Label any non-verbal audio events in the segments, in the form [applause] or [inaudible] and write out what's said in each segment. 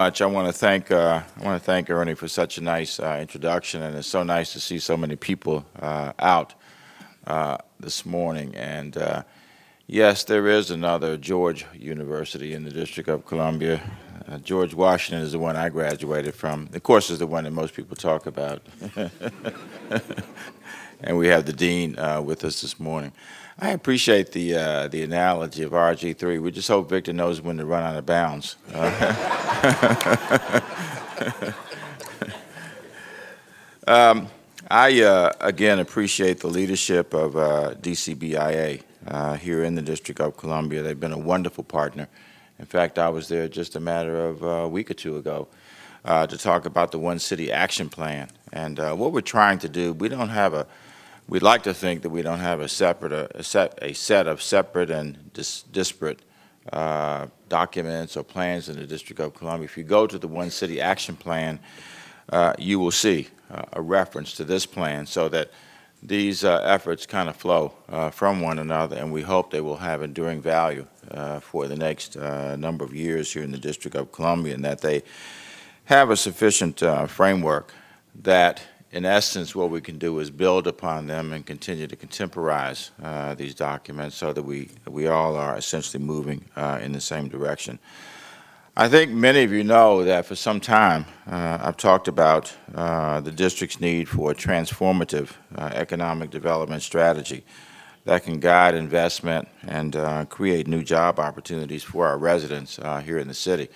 much. I want to thank uh, I want to thank Ernie for such a nice uh, introduction, and it's so nice to see so many people uh, out uh, this morning. And uh, yes, there is another George University in the District of Columbia. Uh, George Washington is the one I graduated from. Of course, is the one that most people talk about. [laughs] and we have the dean with us this morning. I appreciate the uh, the analogy of RG3. We just hope Victor knows when to run out of bounds. [laughs] Um, I uh, again appreciate the leadership of uh, DCBIA uh, here in the District of Columbia. They've been a wonderful partner. In fact, I was there just a matter of uh, a week or two ago to talk about the One City Action Plan and what we're trying to do. We don't have a we'd like to think that we don't have a separate a, set a set of separate and dis, disparate uh, documents or plans in the District of Columbia. If you go to the One City Action Plan, uh, you will see uh, a reference to this plan so that these uh, efforts kind of flow uh, from one another, and we hope they will have enduring value uh, for the next number of years here in the District of Columbia, and that they have a sufficient framework that in essence, what we can do is build upon them and continue to contemporize uh, these documents so that we, we all are essentially moving uh, in the same direction. I think many of you know that for some time uh, I've talked about uh, the district's need for a transformative uh, economic development strategy that can guide investment and uh, create new job opportunities for our residents here in the city.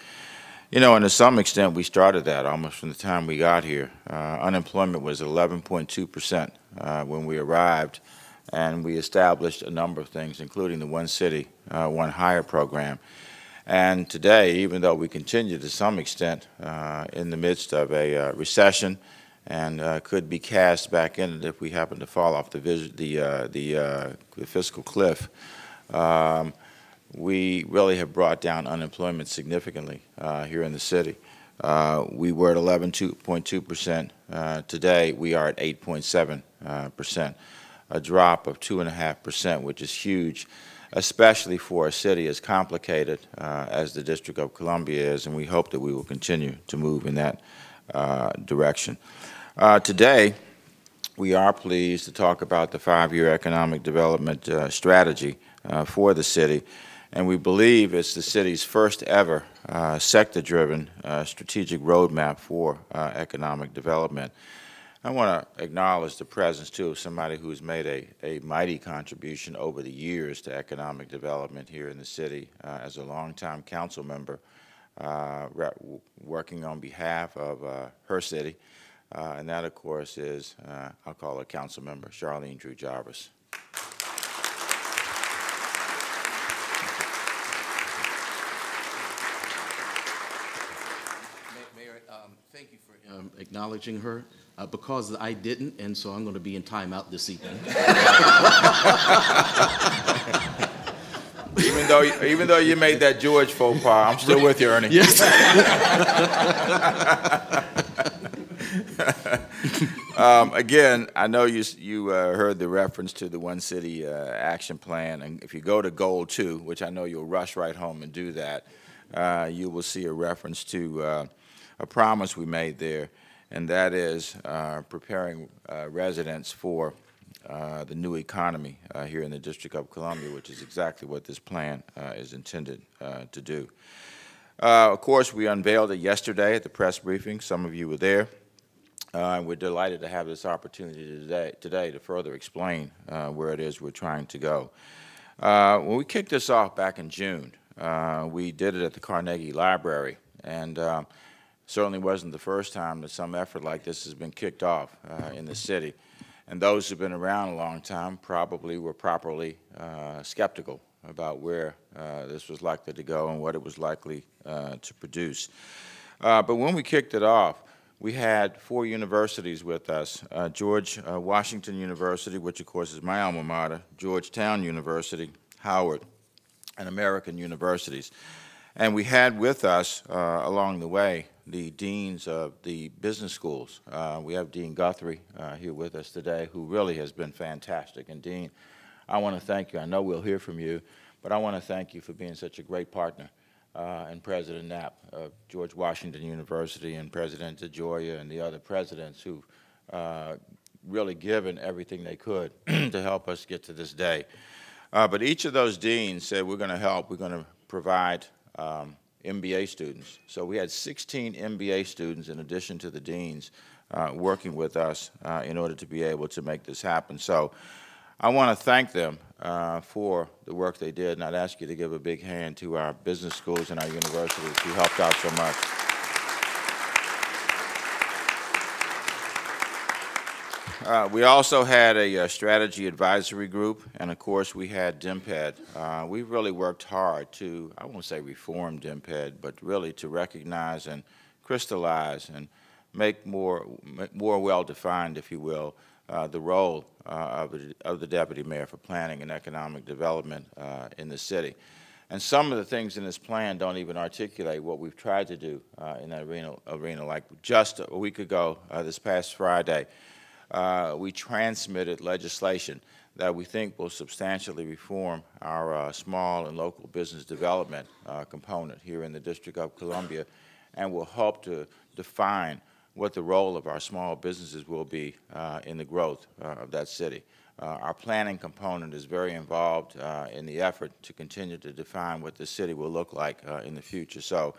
You know, and to some extent, we started that almost from the time we got here. Uh, unemployment was 11.2 percent uh, when we arrived, and we established a number of things, including the One City, uh, One Hire program. And today, even though we continue to some extent uh, in the midst of a uh, recession and could be cast back in it if we happen to fall off the, the, the, the fiscal cliff, um, we really have brought down unemployment significantly uh, here in the city. Uh, we were at 11.2 percent. Uh, today, we are at 8.7 uh, percent, a drop of 2.5 percent, which is huge, especially for a city as complicated uh, as the District of Columbia is, and we hope that we will continue to move in that uh, direction. today, we are pleased to talk about the five-year economic development strategy for the city and we believe it's the city's first ever uh, sector-driven uh, strategic roadmap for uh, economic development. I want to acknowledge the presence, too, of somebody who's made a, a mighty contribution over the years to economic development here in the city uh, as a longtime council member uh, working on behalf of uh, her city. and that, of course, is, I'll call her council member, Charlene Drew Jarvis. um, acknowledging her uh, because I didn't, and so I'm going to be in timeout this evening. [laughs] even though even though you made that George faux pas, I'm still with you, Ernie. Yes. [laughs] um, again, I know you you uh, heard the reference to the One City uh, Action Plan, and if you go to Goal Two, which I know you'll rush right home and do that, uh, you will see a reference to uh, a promise we made there, and that is uh, preparing uh, residents for uh, the new economy here in the District of Columbia, which is exactly what this plan is intended to do. of course, we unveiled it yesterday at the press briefing. Some of you were there. Uh, we're delighted to have this opportunity today, today to further explain uh, where it is we're trying to go. Uh, when we kicked this off back in June, we did it at the Carnegie Library, and certainly wasn't the first time that some effort like this has been kicked off uh, in the city. And those who've been around a long time probably were properly uh, skeptical about where uh, this was likely to go and what it was likely uh, to produce. Uh, but when we kicked it off, we had four universities with us, uh, George Washington University, which of course is my alma mater, Georgetown University, Howard, and American universities. And we had with us along the way the deans of the business schools. Uh, we have Dean Guthrie uh, here with us today, who really has been fantastic. And Dean, I want to thank you. I know we'll hear from you, but I want to thank you for being such a great partner uh, and President Knapp of George Washington University and President DeGioia and the other presidents who uh, really given everything they could [clears throat] to help us get to this day. Uh, but each of those deans said, we're going to help, we're going to provide um, MBA students. So we had 16 MBA students in addition to the deans uh, working with us uh, in order to be able to make this happen. So I want to thank them uh, for the work they did, and I'd ask you to give a big hand to our business schools and our universities who helped out so much. Uh, we also had a, a, strategy advisory group, and of course we had DMPED. Uh, we really worked hard to, I won't say reform DMPED, but really to recognize and crystallize and make more, more well-defined, if you will, uh, the role uh, of, of, the deputy mayor for planning and economic development uh, in the city. And some of the things in this plan don't even articulate what we've tried to do uh, in that arena, arena. Like just a week ago, this past Friday, uh, we transmitted legislation that we think will substantially reform our uh, small and local business development uh, component here in the District of Columbia and will help to define what the role of our small businesses will be uh, in the growth uh, of that city. Uh, our planning component is very involved in the effort to continue to define what the city will look like in the future. So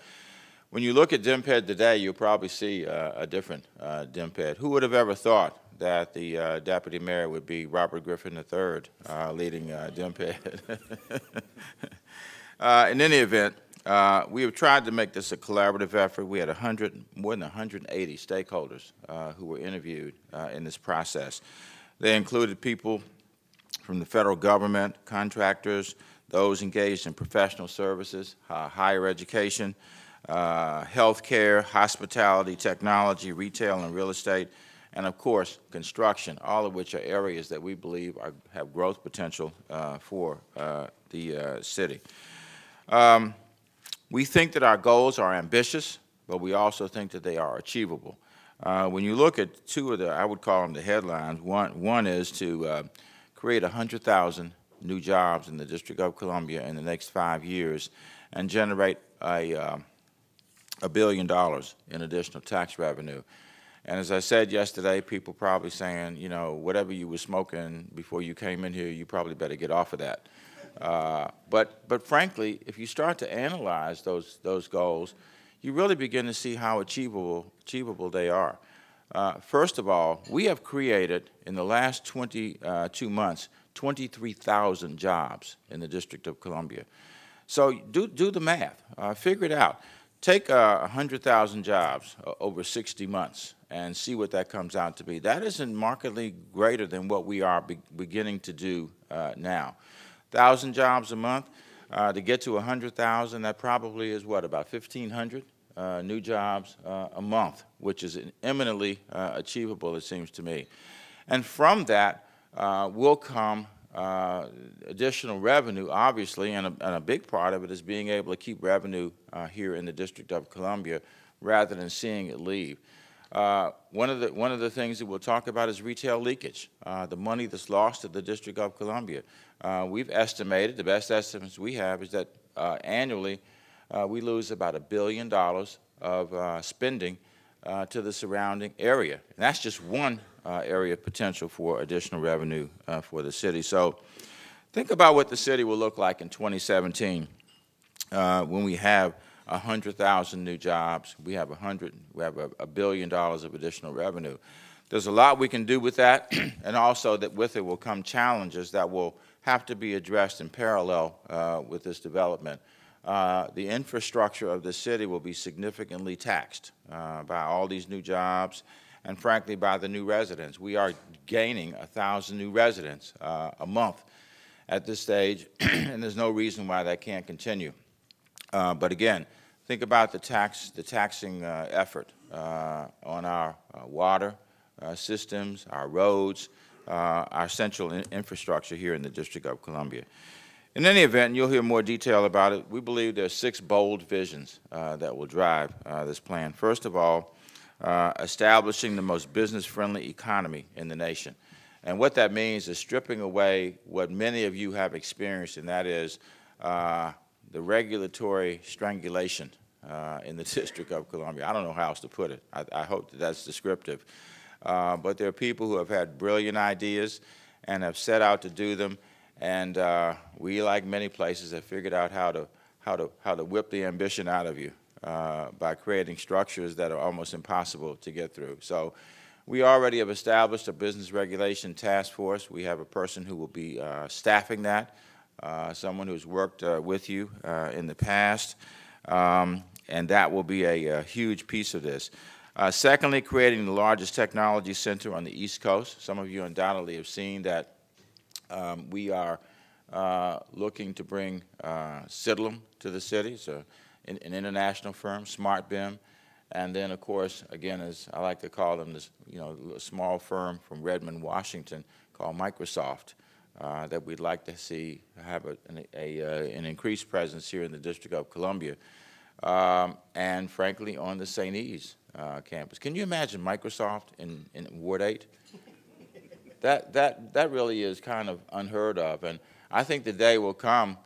when you look at DMPED today, you'll probably see a different DMPED. Who would have ever thought that the uh, deputy mayor would be Robert Griffin III uh, leading uh, [laughs] uh, in any event, uh, we have tried to make this a collaborative effort. We had 100, more than 180 stakeholders uh, who were interviewed uh, in this process. They included people from the federal government, contractors, those engaged in professional services, higher education, healthcare, hospitality, technology, retail, and real estate, and of course, construction, all of which are areas that we believe are, have growth potential uh, for uh, the uh, city. Um, we think that our goals are ambitious, but we also think that they are achievable. Uh, when you look at two of the, I would call them the headlines, one, one is to uh, create 100,000 new jobs in the District of Columbia in the next five years and generate a, uh, a billion dollars in additional tax revenue. And as I said yesterday, people probably saying, you know, whatever you were smoking before you came in here, you probably better get off of that. Uh, but, but frankly, if you start to analyze those, those goals, you really begin to see how achievable, achievable they are. Uh, first of all, we have created in the last 22 uh, months 23,000 jobs in the District of Columbia. So do, do the math, uh, figure it out. Take uh, 100,000 jobs uh, over 60 months and see what that comes out to be. That isn't markedly greater than what we are be beginning to do uh, now. 1,000 jobs a month, uh, to get to 100,000, that probably is what, about 1,500 uh, new jobs uh, a month, which is eminently achievable, it seems to me. And from that will come uh, additional revenue, obviously, and a, and a, big part of it is being able to keep revenue uh, here in the District of Columbia rather than seeing it leave. Uh, one, of the, one of the things that we'll talk about is retail leakage, uh, the money that's lost to the District of Columbia. Uh, we've estimated, the best estimates we have is that annually we lose about a billion dollars of spending to the surrounding area. And that's just one area of potential for additional revenue uh, for the city. So think about what the city will look like in 2017 uh, when we have 100,000 new jobs, we have 100, we have a, a, billion dollars of additional revenue. There's a lot we can do with that, [clears throat] and also that with it will come challenges that will have to be addressed in parallel uh, with this development. Uh, the infrastructure of the city will be significantly taxed uh, by all these new jobs and frankly by the new residents. We are gaining a thousand new residents uh, a month at this stage, [clears throat] and there's no reason why that can't continue. Uh, but again, think about the tax, the taxing uh, effort uh, on our uh, water uh, systems, our roads, our central in infrastructure here in the District of Columbia. In any event, and you'll hear more detail about it, we believe there are six bold visions that will drive this plan. First of all, uh, establishing the most business-friendly economy in the nation. And what that means is stripping away what many of you have experienced, and that is uh, the regulatory strangulation uh, in the [laughs] District of Columbia. I don't know how else to put it. I, I hope that that's descriptive. Uh, but there are people who have had brilliant ideas and have set out to do them, and uh, we, like many places, have figured out how to, how to, how to whip the ambition out of you uh, by creating structures that are almost impossible to get through. So we already have established a business regulation task force. We have a person who will be uh, staffing that, uh, someone who's worked uh, with you uh, in the past, um, and that will be a, a huge piece of this. Secondly, creating the largest technology center on the East Coast. Some of you undoubtedly have seen that um, we are looking to bring uh, to the city. A, an, an, international firm, SmartBIM. And then, of course, again, as I like to call them, this you know, a small firm from Redmond, Washington, called Microsoft, uh, that we'd like to see have a, an, a, uh, an increased presence here in the District of Columbia, um, and frankly, on the St. E's uh, campus. Can you imagine Microsoft in, in Ward 8? [laughs] that, that, that really is kind of unheard of. And I think the day will come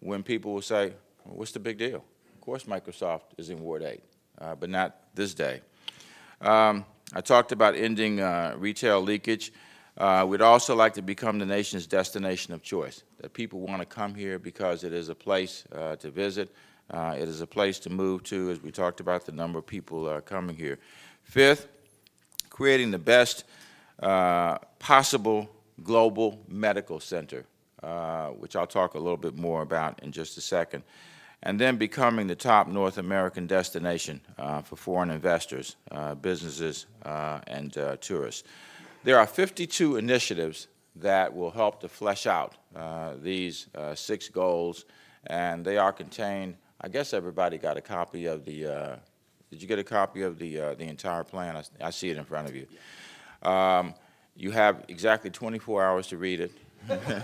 when people will say, well, what's the big deal? Of course Microsoft is in Ward 8, uh, but not this day. Um, I talked about ending uh, retail leakage. Uh, we'd also like to become the nation's destination of choice, that people want to come here because it is a place uh, to visit, uh, it is a place to move to, as we talked about the number of people uh, coming here. Fifth, creating the best possible global medical center, which I'll talk a little bit more about in just a second. And then becoming the top North American destination uh, for foreign investors, uh, businesses, and tourists. There are 52 initiatives that will help to flesh out these six goals, and they are contained I guess everybody got a copy of the, uh, did you get a copy of the, uh, the entire plan? I, I, see it in front of you. Um, you have exactly 24 hours to read it. [laughs]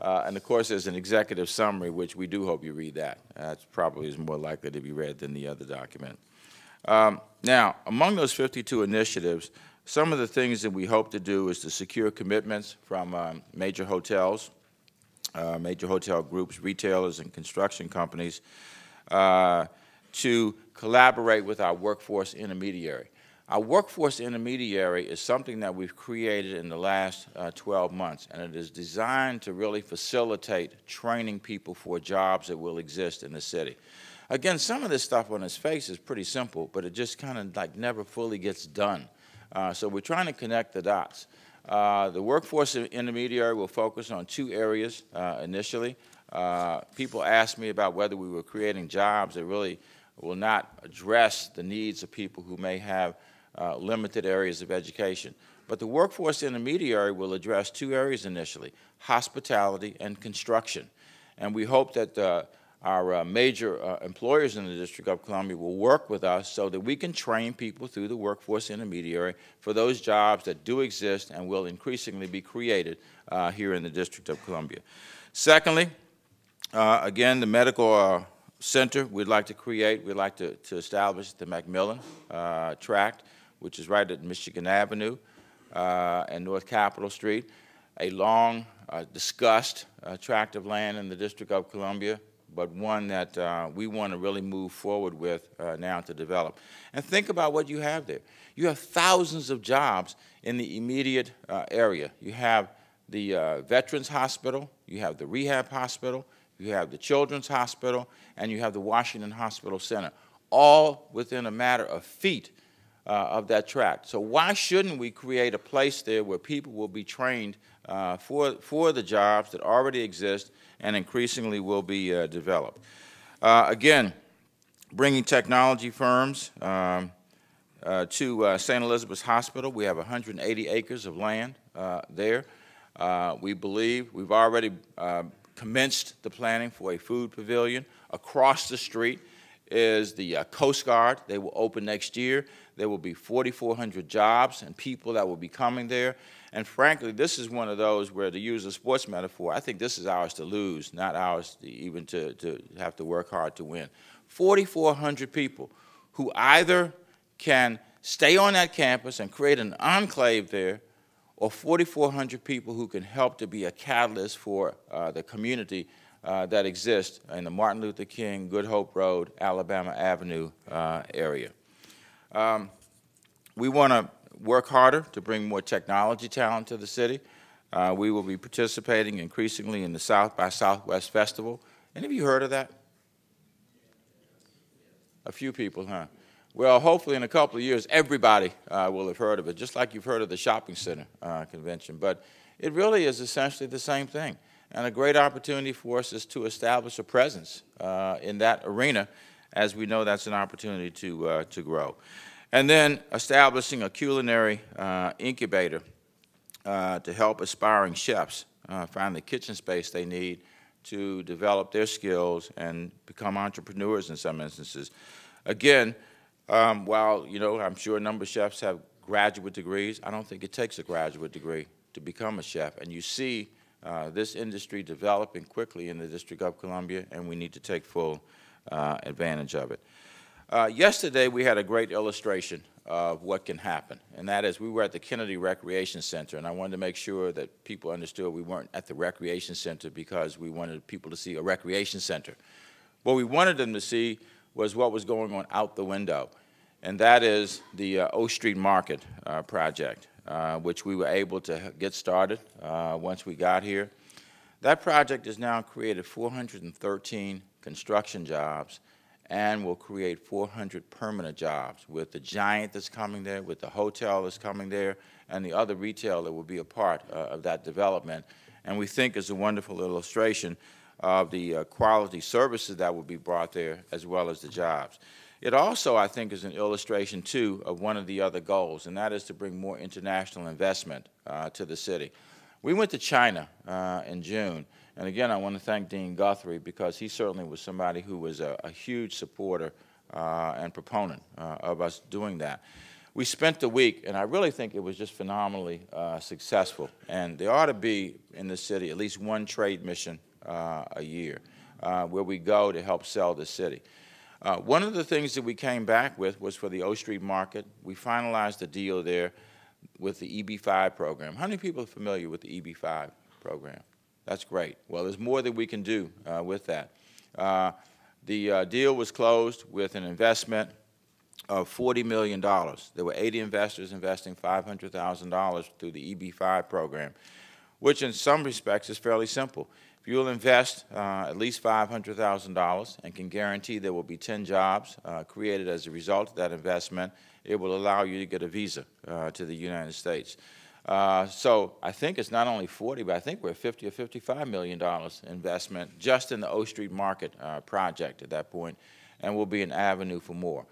uh, and of course, there's an executive summary, which we do hope you read that. That probably is more likely to be read than the other document. Um, now, among those 52 initiatives, some of the things that we hope to do is to secure commitments from um, major hotels, uh, major hotel groups, retailers, and construction companies uh, to collaborate with our workforce intermediary. Our workforce intermediary is something that we've created in the last uh, 12 months, and it is designed to really facilitate training people for jobs that will exist in the city. Again, some of this stuff on its face is pretty simple, but it just kind of like never fully gets done. Uh, so we're trying to connect the dots. Uh, the workforce intermediary will focus on two areas uh, initially. Uh, people asked me about whether we were creating jobs that really will not address the needs of people who may have uh, limited areas of education. But the workforce intermediary will address two areas initially, hospitality and construction. And we hope that uh, our uh, major uh, employers in the District of Columbia will work with us so that we can train people through the workforce intermediary for those jobs that do exist and will increasingly be created uh, here in the District of Columbia. Secondly, uh, again, the medical center we'd like to create, we'd like to, to establish the McMillan tract, which is right at Michigan Avenue and North Capitol Street, a long discussed tract of land in the District of Columbia but one that uh, we want to really move forward with uh, now to develop. And think about what you have there. You have thousands of jobs in the immediate uh, area. You have the uh, Veterans Hospital, you have the Rehab Hospital, you have the Children's Hospital, and you have the Washington Hospital Center, all within a matter of feet uh, of that tract. So why shouldn't we create a place there where people will be trained uh, for, for the jobs that already exist and increasingly will be uh, developed. Uh, again, bringing technology firms um, uh, to uh, St. Elizabeth's Hospital. We have 180 acres of land there. We believe we've already commenced the planning for a food pavilion. Across the street is the Coast Guard. They will open next year. There will be 4,400 jobs and people that will be coming there. And frankly, this is one of those where, to use a sports metaphor, I think this is ours to lose, not ours to even to, to have to work hard to win. 4,400 people who either can stay on that campus and create an enclave there, or 4,400 people who can help to be a catalyst for uh, the community uh, that exists in the Martin Luther King, Good Hope Road, Alabama Avenue uh, area. Um, we want to work harder to bring more technology talent to the city. Uh, we will be participating increasingly in the South by Southwest Festival. Any of you heard of that? A few people, huh? Well, hopefully in a couple of years, everybody uh, will have heard of it, just like you've heard of the shopping center uh, convention. But it really is essentially the same thing. And a great opportunity for us is to establish a presence uh, in that arena, as we know that's an opportunity to, uh, to grow. And then establishing a culinary uh, incubator uh, to help aspiring chefs find the kitchen space they need to develop their skills and become entrepreneurs in some instances. Again, um, while, you know, I'm sure a number of chefs have graduate degrees, I don't think it takes a graduate degree to become a chef. And you see uh, this industry developing quickly in the District of Columbia, and we need to take full uh, advantage of it. Uh, yesterday, we had a great illustration of what can happen, and that is we were at the Kennedy Recreation Center, and I wanted to make sure that people understood we weren't at the recreation center because we wanted people to see a recreation center. What we wanted them to see was what was going on out the window, and that is the uh, O Street Market uh, project, uh, which we were able to get started uh, once we got here. That project has now created 413 construction jobs and will create 400 permanent jobs with the Giant that's coming there, with the hotel that's coming there, and the other retail that will be a part uh, of that development. And we think is a wonderful illustration of the uh, quality services that will be brought there as well as the jobs. It also, I think, is an illustration, too, of one of the other goals, and that is to bring more international investment uh, to the city. We went to China uh, in June, and again, I want to thank Dean Guthrie because he certainly was somebody who was a, a huge supporter uh, and proponent uh, of us doing that. We spent the week, and I really think it was just phenomenally uh, successful. And there ought to be in the city at least one trade mission uh, a year uh, where we go to help sell the city. Uh, one of the things that we came back with was for the O Street Market. We finalized a deal there with the EB5 program. How many people are familiar with the EB5 program? That's great. Well, there's more that we can do uh, with that. Uh, the uh, deal was closed with an investment of $40 million. There were 80 investors investing $500,000 through the EB5 program, which in some respects is fairly simple. If you'll invest uh, at least $500,000 and can guarantee there will be 10 jobs uh, created as a result of that investment, it will allow you to get a visa uh, to the United States. Uh, so I think it's not only 40, but I think we're 50 or 55 million dollars investment just in the O Street Market uh, project at that point, and will be an avenue for more.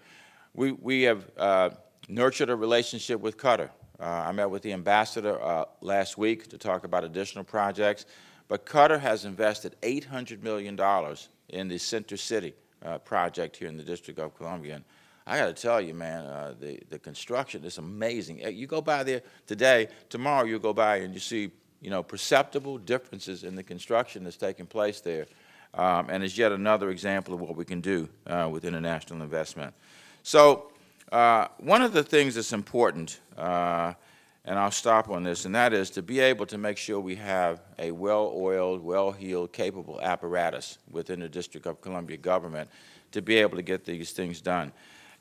We we have uh, nurtured a relationship with Qatar. Uh, I met with the ambassador uh, last week to talk about additional projects, but Qatar has invested 800 million dollars in the Center City uh, project here in the District of Columbia. And I got to tell you, man, uh, the the construction is amazing. Uh, you go by there today, tomorrow you go by and you see, you know, perceptible differences in the construction that's taking place there, um, and it's yet another example of what we can do uh, with international investment. So, uh, one of the things that's important, uh, and I'll stop on this, and that is to be able to make sure we have a well-oiled, well-heeled, capable apparatus within the District of Columbia government to be able to get these things done.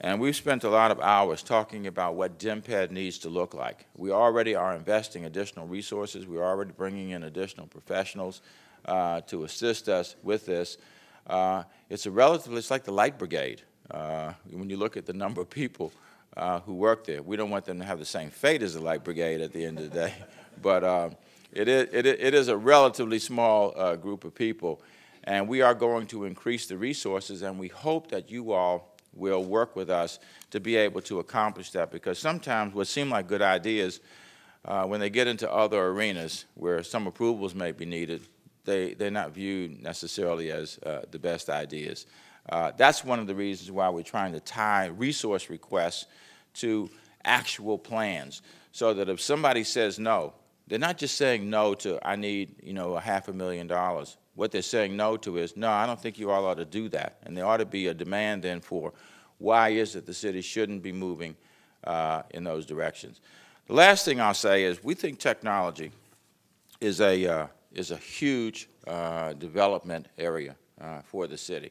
And we've spent a lot of hours talking about what DMPED needs to look like. We already are investing additional resources. We're already bringing in additional professionals uh, to assist us with this. Uh, it's a relatively, it's like the light brigade. Uh, when you look at the number of people uh, who work there, we don't want them to have the same fate as the light brigade at the end of the day. [laughs] But um, it, is, it, it is a relatively small uh, group of people. And we are going to increase the resources, and we hope that you all will work with us to be able to accomplish that. Because sometimes what seem like good ideas, uh, when they get into other arenas where some approvals may be needed, they, they're not viewed necessarily as uh, the best ideas. Uh, that's one of the reasons why we're trying to tie resource requests to actual plans. So that if somebody says no, they're not just saying no to, I need, you know, a half a million dollars what they're saying no to is, no, I don't think you all ought to do that. And there ought to be a demand then for why is it the city shouldn't be moving uh, in those directions. The last thing I'll say is we think technology is a, uh, is a huge uh, development area uh, for the city.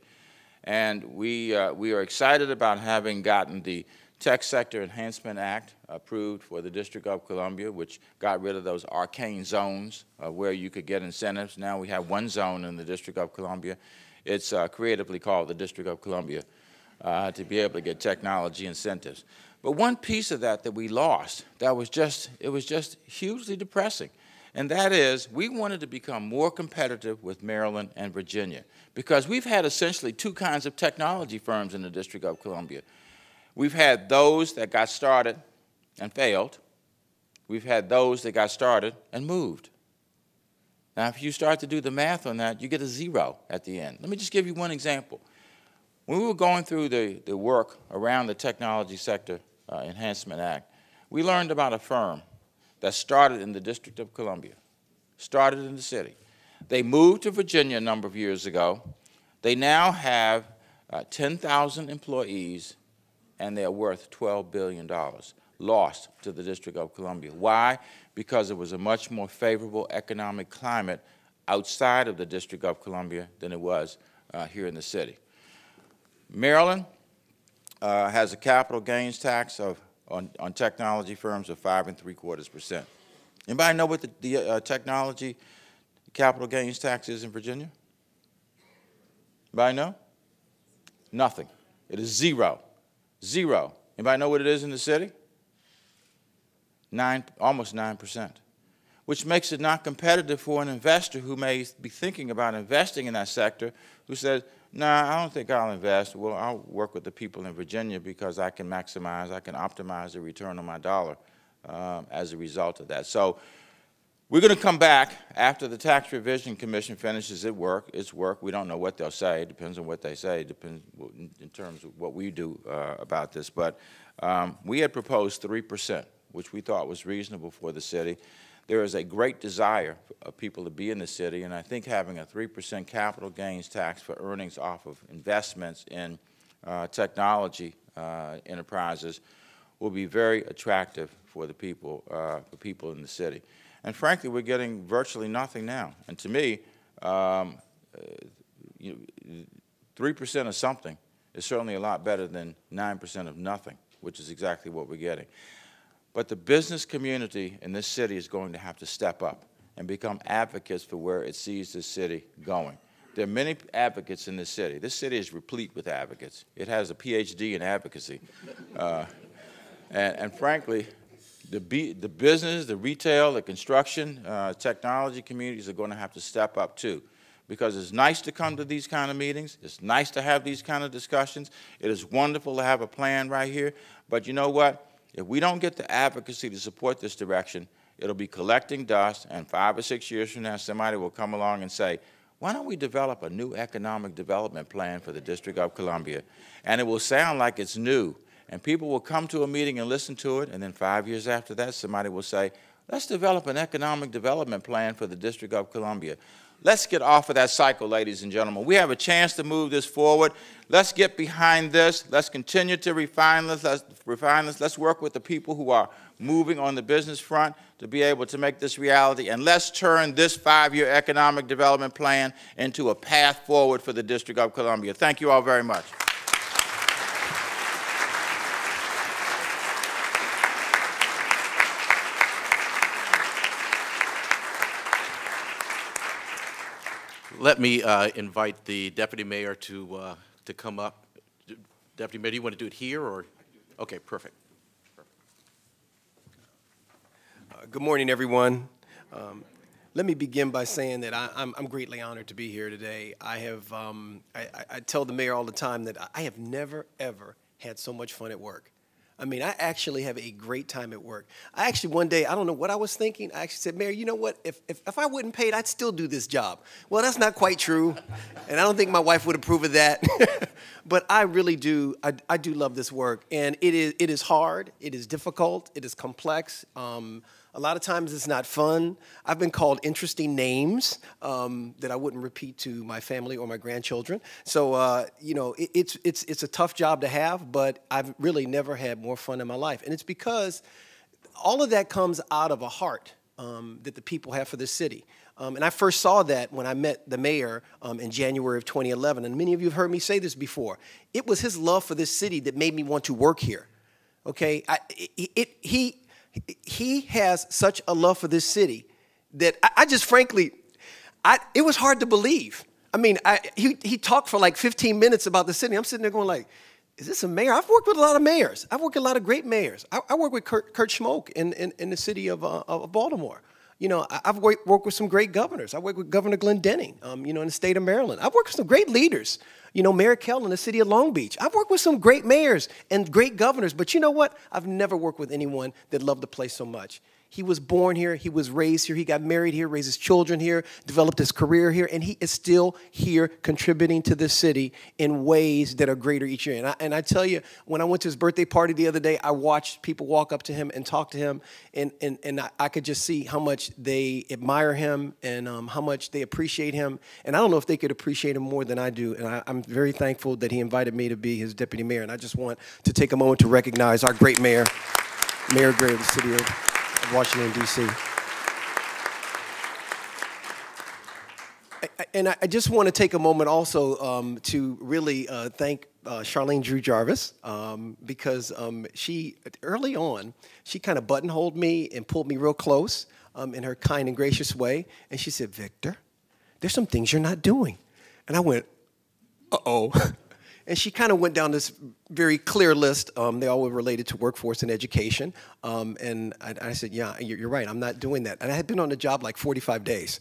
And we, uh, we are excited about having gotten the Tech Sector Enhancement Act approved for the District of Columbia, which got rid of those arcane zones uh, where you could get incentives. Now we have one zone in the District of Columbia. It's uh, creatively called the District of Columbia uh, to be able to get technology incentives. But one piece of that that we lost, that was just, it was just hugely depressing. And that is, we wanted to become more competitive with Maryland and Virginia because we've had essentially two kinds of technology firms in the District of Columbia. We've had those that got started and failed. We've had those that got started and moved. Now, if you start to do the math on that, you get a zero at the end. Let me just give you one example. When we were going through the, the work around the Technology Sector uh, Enhancement Act, we learned about a firm that started in the District of Columbia, started in the city. They moved to Virginia a number of years ago. They now have uh, 10,000 employees and they're worth $12 billion lost to the District of Columbia. Why? Because it was a much more favorable economic climate outside of the District of Columbia than it was uh, here in the city. Maryland uh, has a capital gains tax of on, on technology firms of five and three quarters percent. Anybody know what the, the uh, technology capital gains tax is in Virginia? Anybody know? Nothing. It is zero. Zero. Anybody know what it is in the city? Nine, almost 9%, which makes it not competitive for an investor who may be thinking about investing in that sector who says, nah, I don't think I'll invest. Well, I'll work with the people in Virginia because I can maximize, I can optimize the return on my dollar um, as a result of that. So we're going to come back after the Tax Revision Commission finishes its work. Its work. We don't know what they'll say. It depends on what they say. It depends in terms of what we do uh, about this. But um, we had proposed 3%, which we thought was reasonable for the city. There is a great desire of people to be in the city, and I think having a 3% capital gains tax for earnings off of investments in uh, technology uh, enterprises will be very attractive for the people, uh, for people in the city. And frankly, we're getting virtually nothing now. And to me, um, uh, 3% of something is certainly a lot better than 9% of nothing, which is exactly what we're getting. But the business community in this city is going to have to step up and become advocates for where it sees this city going. There are many advocates in this city. This city is replete with advocates. It has a PhD in advocacy. Uh, and, and, frankly, the, the business, the retail, the construction, uh, technology communities are going to have to step up too. Because it's nice to come to these kind of meetings. It's nice to have these kind of discussions. It is wonderful to have a plan right here. But you know what? If we don't get the advocacy to support this direction, it'll be collecting dust, and five or six years from now, somebody will come along and say, why don't we develop a new economic development plan for the District of Columbia? And it will sound like it's new, and people will come to a meeting and listen to it, and then five years after that, somebody will say, let's develop an economic development plan for the District of Columbia. Let's get off of that cycle, ladies and gentlemen. We have a chance to move this forward. Let's get behind this. Let's continue to refine this. Let's refine this. Let's work with the people who are moving on the business front to be able to make this reality. And let's turn this five-year economic development plan into a path forward for the District of Columbia. Thank you all very much. Let me uh, invite the deputy mayor to, uh, to come up. Deputy Mayor, do you want to do it here or? Okay, perfect. Uh, good morning, everyone. Um, let me begin by saying that I, am greatly honored to be here today. I have, um, I, I, tell the mayor all the time that I have never, ever had so much fun at work. I mean, I actually have a great time at work. I actually, one day, I don't know what I was thinking. I actually said, Mary, you know what? If, if, if I wasn't paid, I'd still do this job. Well, that's not quite true. [laughs] And I don't think my wife would approve of that. [laughs] but I really do, I, I do love this work. And it is, it is hard, it is difficult, it is complex. Um, a lot of times it's not fun. I've been called interesting names um, that I wouldn't repeat to my family or my grandchildren. So, uh, you know, it, it's, it's, it's a tough job to have, but I've really never had more fun in my life. And it's because all of that comes out of a heart um, that the people have for this city. Um, and I first saw that when I met the mayor um, in January of 2011. And many of you have heard me say this before. It was his love for this city that made me want to work here. Okay? I, it, it, he, he has such a love for this city that I, I just frankly, I, it was hard to believe. I mean, I, he, he talked for like 15 minutes about the city. I'm sitting there going like, is this a mayor? I've worked with a lot of mayors. I've worked with a lot of great mayors. I, I work with Kurt, Kurt Schmoke in, in, in, the city of, uh, of Baltimore. You know, I, have worked, with some great governors. I worked with Governor Glendening, um, you know, in the state of Maryland. I've worked with some great leaders. You know, Mayor Kell in the city of Long Beach. I've worked with some great mayors and great governors, but you know what? I've never worked with anyone that loved the place so much. He was born here, he was raised here, he got married here, raised his children here, developed his career here, and he is still here contributing to this city in ways that are greater each year. And I, and I tell you, when I went to his birthday party the other day, I watched people walk up to him and talk to him, and, and, and I, I could just see how much they admire him and um, how much they appreciate him. And I don't know if they could appreciate him more than I do. And I, I'm very thankful that he invited me to be his deputy mayor. And I just want to take a moment to recognize our great mayor, Mayor Gray of the city of Washington, D.C. And I just want to take a moment also um, to really uh, thank uh, Charlene Drew Jarvis um, because um, she, early on, she kind of buttonholed me and pulled me real close um, in her kind and gracious way. And she said, Victor, there's some things you're not doing. And I went, uh oh. [laughs] And she kind of went down this very clear list. Um, they all were related to workforce and education. Um, and I, I, said, yeah, you're right, I'm not doing that. And I had been on the job like 45 days.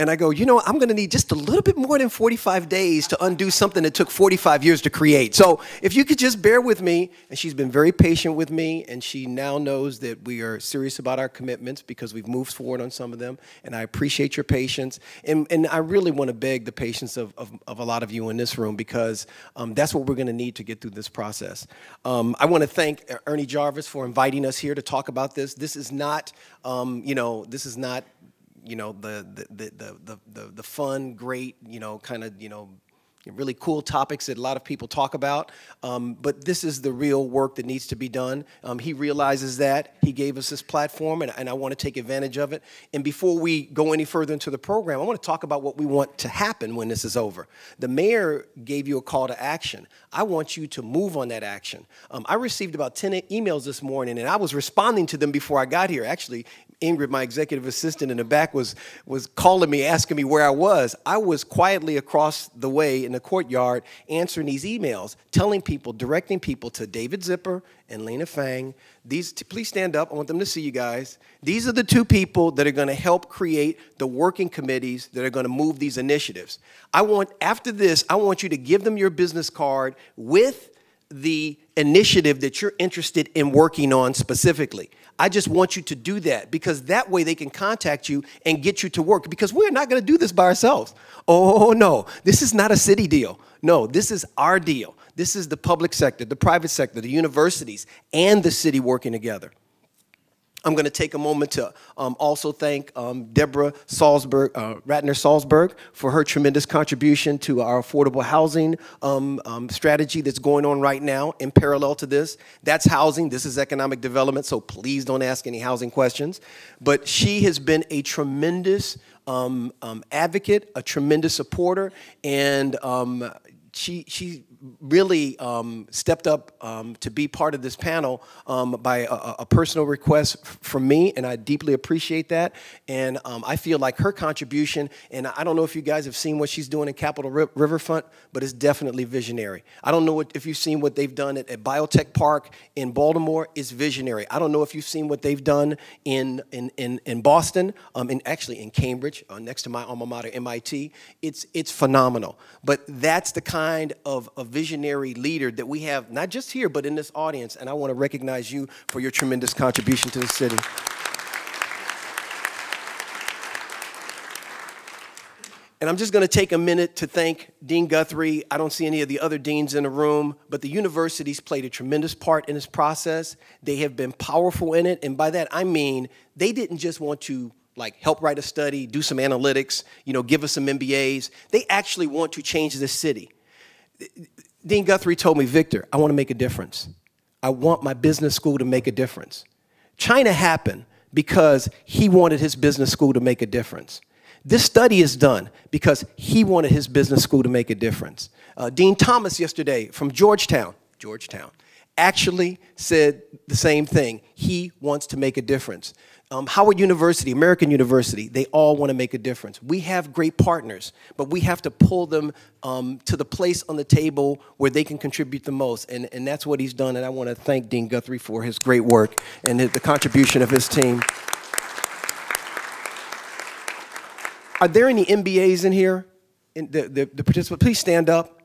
And I go, you know, I'm going to need just a little bit more than 45 days to undo something that took 45 years to create. So if you could just bear with me, and she's been very patient with me, and she now knows that we are serious about our commitments because we've moved forward on some of them, and I appreciate your patience. And, and I really want to beg the patience of, of, of a lot of you in this room because um, that's what we're going to need to get through this process. Um, I want to thank Ernie Jarvis for inviting us here to talk about this. This is not, um, you know, this is not you know the the the the the, fun, great, you know, kind of you know really cool topics that a lot of people talk about. Um, but this is the real work that needs to be done. Um, he realizes that. He gave us this platform, and, and, I want to take advantage of it. And before we go any further into the program, I want to talk about what we want to happen when this is over. The mayor gave you a call to action. I want you to move on that action. Um, I received about 10 emails this morning, and I was responding to them before I got here. Actually, Ingrid, my executive assistant in the back, was, was calling me, asking me where I was. I was quietly across the way in the courtyard answering these emails, telling people, directing people to David Zipper and Lena Fang. These, please stand up. I want them to see you guys. These are the two people that are going to help create the working committees that are going to move these initiatives. I want, after this, I want you to give them your business card with the initiative that you're interested in working on specifically. I just want you to do that because that way they can contact you and get you to work because we're not going to do this by ourselves. Oh, no, this is not a city deal. No, this is our deal. This is the public sector, the private sector, the universities, and the city working together. I'm going to take a moment to um, also thank um, Deborah Salzberg, uh, Ratner Salzberg for her tremendous contribution to our affordable housing um, um, strategy that's going on right now in parallel to this. That's housing, this is economic development, so please don't ask any housing questions. But she has been a tremendous um, um, advocate, a tremendous supporter, and she, she really um, stepped up um, to be part of this panel um, by a, a, personal request from me, and I deeply appreciate that. And um, I feel like her contribution, and I don't know if you guys have seen what she's doing in Capitol Riverfront, but it's definitely visionary. I don't know what, if you've seen what they've done at, at Biotech Park in Baltimore, it's visionary. I don't know if you've seen what they've done in, in, in, in Boston, um, and actually in Cambridge, uh, next to my alma mater, MIT. It's, it's phenomenal. But that's the kind of, of visionary leader that we have, not just here, but in this audience. And I want to recognize you for your tremendous contribution to the city. And I'm just going to take a minute to thank Dean Guthrie. I don't see any of the other deans in the room, but the universities played a tremendous part in this process. They have been powerful in it. And by that, I mean they didn't just want to like help write a study, do some analytics, you know, give us some MBAs. They actually want to change the city. Dean Guthrie told me, Victor, I want to make a difference. I want my business school to make a difference. China happened because he wanted his business school to make a difference. This study is done because he wanted his business school to make a difference. Uh, Dean Thomas yesterday from Georgetown, Georgetown, actually said the same thing. He wants to make a difference. Um, Howard University, American University, they all want to make a difference. We have great partners, but we have to pull them um, to the place on the table where they can contribute the most. And, and that's what he's done. And I want to thank Dean Guthrie for his great work and the contribution of his team. Are there any MBAs in here? In the, the, the participants, please stand up.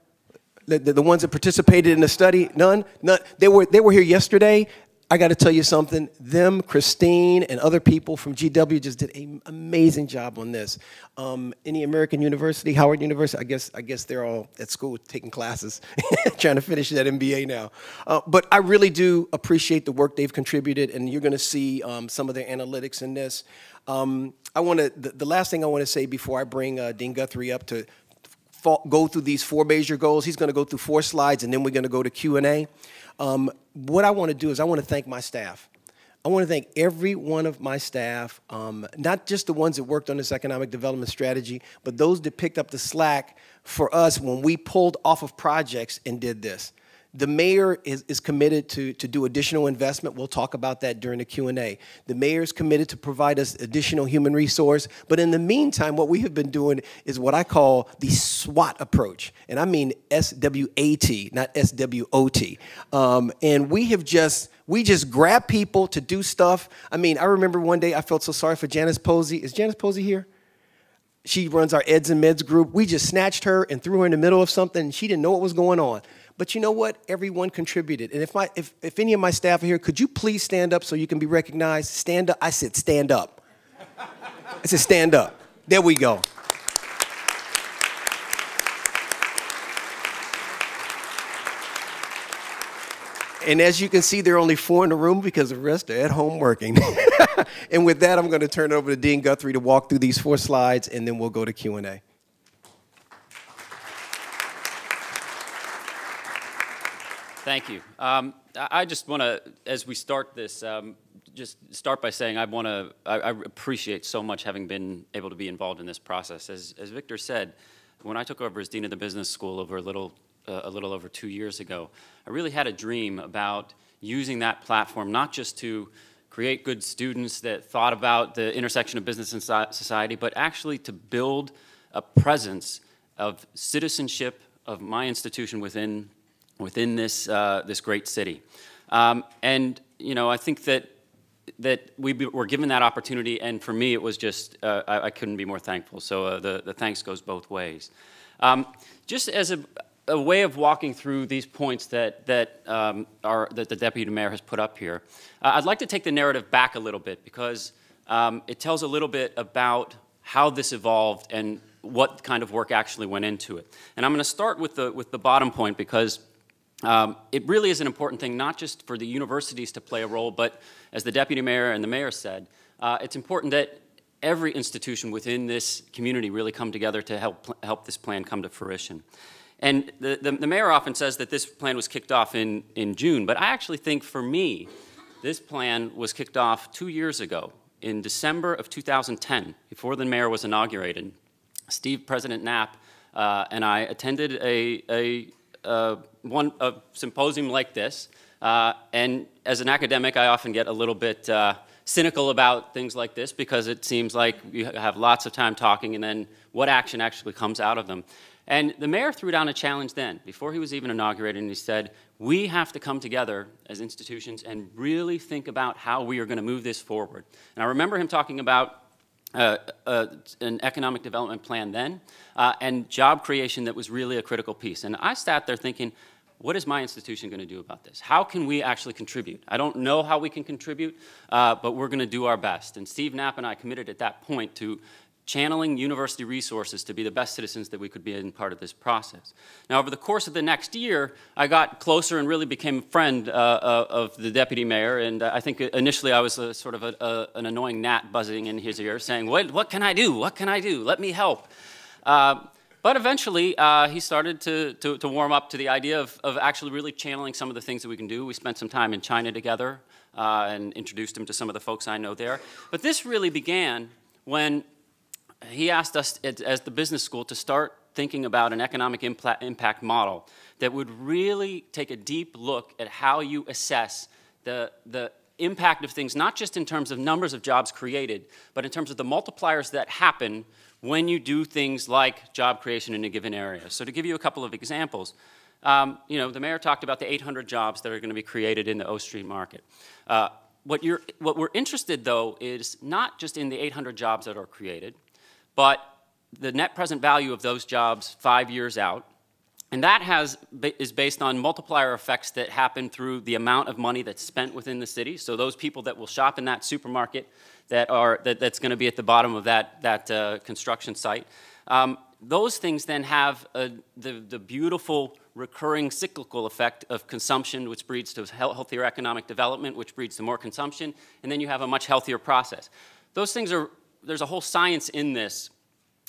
The, the, the, ones that participated in the study, none, none. They were, they were here yesterday. I got to tell you something. Them, Christine, and other people from GW just did an amazing job on this. Um, any American University, Howard University, I guess, I guess they're all at school taking classes, [laughs] trying to finish that MBA now. Uh, but I really do appreciate the work they've contributed, and you're going to see um, some of their analytics in this. Um, I want to. The, the, last thing I want to say before I bring uh, Dean Guthrie up to go through these four major goals. He's going to go through four slides, and then we're going to go to Q and A. Um, what I want to do is I want to thank my staff. I want to thank every one of my staff, um, not just the ones that worked on this economic development strategy, but those that picked up the slack for us when we pulled off of projects and did this. The mayor is, is committed to, to do additional investment. We'll talk about that during the Q&A. The mayor is committed to provide us additional human resource. But in the meantime, what we have been doing is what I call the SWAT approach. And I mean S-W-A-T, not S-W-O-T. Um, and we have just, we just grab people to do stuff. I mean, I remember one day I felt so sorry for Janice Posey. Is Janice Posey here? She runs our Eds and Meds group. We just snatched her and threw her in the middle of something. She didn't know what was going on. But you know what? Everyone contributed. And if, my, if, if any of my staff are here, could you please stand up so you can be recognized? Stand up. I said, stand up. I said, stand up. There we go. And as you can see, there are only four in the room because the rest are at home working. [laughs] and with that, I'm going to turn it over to Dean Guthrie to walk through these four slides, and then we'll go to Q&A. Thank you. Um, I just want to, as we start this, um, just start by saying I want to, I, I, appreciate so much having been able to be involved in this process. As, as Victor said, when I took over as Dean of the Business School over a little, uh, a little over two years ago, I really had a dream about using that platform not just to create good students that thought about the intersection of business and society, but actually to build a presence of citizenship of my institution within within this, uh, this great city. Um, and, you know, I think that, that we were given that opportunity, and for me, it was just, uh, I, I, couldn't be more thankful. So uh, the, the thanks goes both ways. Um, just as a, a, way of walking through these points that, that, um, are, that the Deputy Mayor has put up here, uh, I'd like to take the narrative back a little bit because um, it tells a little bit about how this evolved and what kind of work actually went into it. And I'm going to start with the, with the bottom point because um, it really is an important thing, not just for the universities to play a role, but as the deputy mayor and the mayor said, uh, it's important that every institution within this community really come together to help, help this plan come to fruition. And the, the, the, mayor often says that this plan was kicked off in, in June, but I actually think for me, this plan was kicked off two years ago in December of 2010, before the mayor was inaugurated. Steve, President Knapp, uh, and I attended a, a uh, one a symposium like this, uh, and as an academic, I often get a little bit uh, cynical about things like this because it seems like you have lots of time talking, and then what action actually comes out of them. And the mayor threw down a challenge then, before he was even inaugurated, and he said, we have to come together as institutions and really think about how we are going to move this forward. And I remember him talking about uh, uh, an economic development plan then, uh, and job creation that was really a critical piece. And I sat there thinking, what is my institution going to do about this? How can we actually contribute? I don't know how we can contribute, uh, but we're going to do our best. And Steve Knapp and I committed at that point to channeling university resources to be the best citizens that we could be in part of this process. Now, over the course of the next year, I got closer and really became a friend uh, uh of the deputy mayor, and I think initially I was a, sort of a, a, an annoying gnat buzzing in his ear saying, what, what can I do? What can I do? Let me help. Uh, but eventually, uh, he started to, to, to, warm up to the idea of, of actually really channeling some of the things that we can do. We spent some time in China together. uh, and introduced him to some of the folks I know there. But this really began when he asked us as the business school to start thinking about an economic impact model that would really take a deep look at how you assess the, the impact of things, not just in terms of numbers of jobs created, but in terms of the multipliers that happen when you do things like job creation in a given area. So to give you a couple of examples, um, you know, the mayor talked about the 800 jobs that are going to be created in the O Street market. Uh, what, you're, what we're interested, though, is not just in the 800 jobs that are created, but the net present value of those jobs five years out. And that has, is based on multiplier effects that happen through the amount of money that's spent within the city. So those people that will shop in that supermarket that are, that, that's going to be at the bottom of that, that uh, construction site. Um, those things then have a, the, the beautiful recurring cyclical effect of consumption, which breeds to healthier economic development, which breeds to more consumption, and then you have a much healthier process. Those things are, there's a whole science in this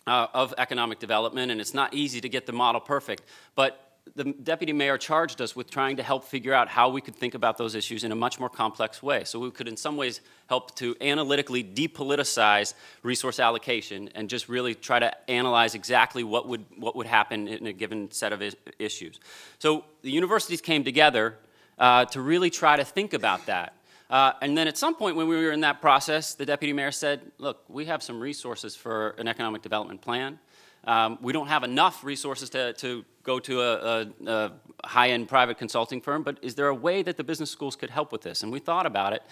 uh, of economic development, and it's not easy to get the model perfect, but the deputy mayor charged us with trying to help figure out how we could think about those issues in a much more complex way. So we could, in some ways, help to analytically depoliticize resource allocation and just really try to analyze exactly what would, what would happen in a given set of issues. So the universities came together uh, to really try to think about that. Uh, and then at some point when we were in that process, the deputy mayor said, look, we have some resources for an economic development plan. Um, we don't have enough resources to, to go to a, a, a high-end private consulting firm, but is there a way that the business schools could help with this? And we thought about it,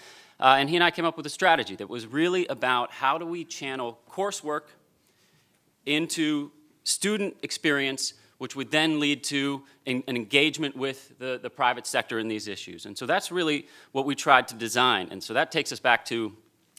uh, and he and I came up with a strategy that was really about how do we channel coursework into student experience, which would then lead to an, an engagement with the, the private sector in these issues. And so that's really what we tried to design. And so that takes us back to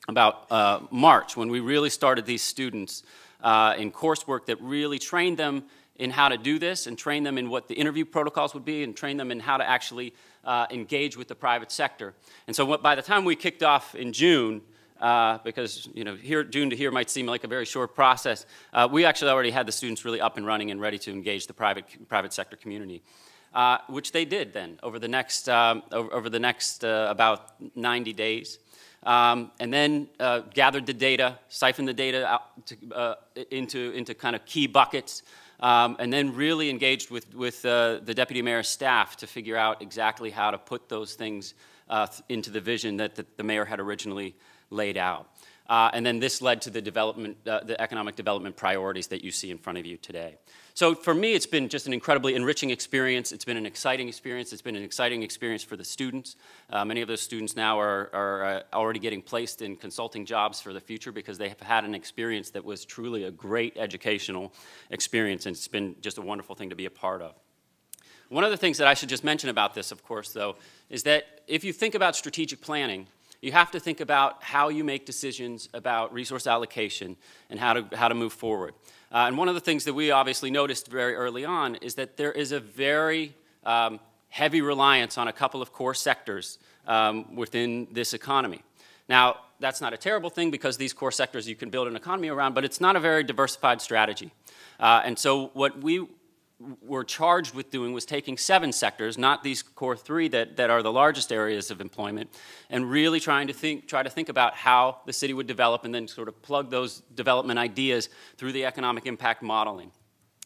about uh, March, when we really started these students uh, in coursework that really trained them in how to do this and train them in what the interview protocols would be and train them in how to actually uh, engage with the private sector. And so what, by the time we kicked off in June, uh, because you know here, June to here might seem like a very short process, uh, we actually already had the students really up and running and ready to engage the private, private sector community. Uh, which they did then over the next, um, over, over, the next uh, about 90 days um, and then uh, gathered the data, siphoned the data to, uh, into, into kind of key buckets, um, and then really engaged with, with the deputy mayor's staff to figure out exactly how to put those things into the vision that the, mayor had originally laid out. Uh, and then this led to the development, uh, the economic development priorities that you see in front of you today. So for me, it's been just an incredibly enriching experience. It's been an exciting experience. It's been an exciting experience for the students. Uh, many of those students now are, are uh, already getting placed in consulting jobs for the future because they have had an experience that was truly a great educational experience, and it's been just a wonderful thing to be a part of. One of the things that I should just mention about this, of course, though, is that if you think about strategic planning, you have to think about how you make decisions about resource allocation and how to, how to move forward. Uh, and one of the things that we obviously noticed very early on is that there is a very um, heavy reliance on a couple of core sectors um, within this economy. Now, that's not a terrible thing because these core sectors you can build an economy around, but it's not a very diversified strategy. Uh, and so what we were charged with doing was taking seven sectors, not these core three that, that are the largest areas of employment, and really trying to think, try to think about how the city would develop and then sort of plug those development ideas through the economic impact modeling.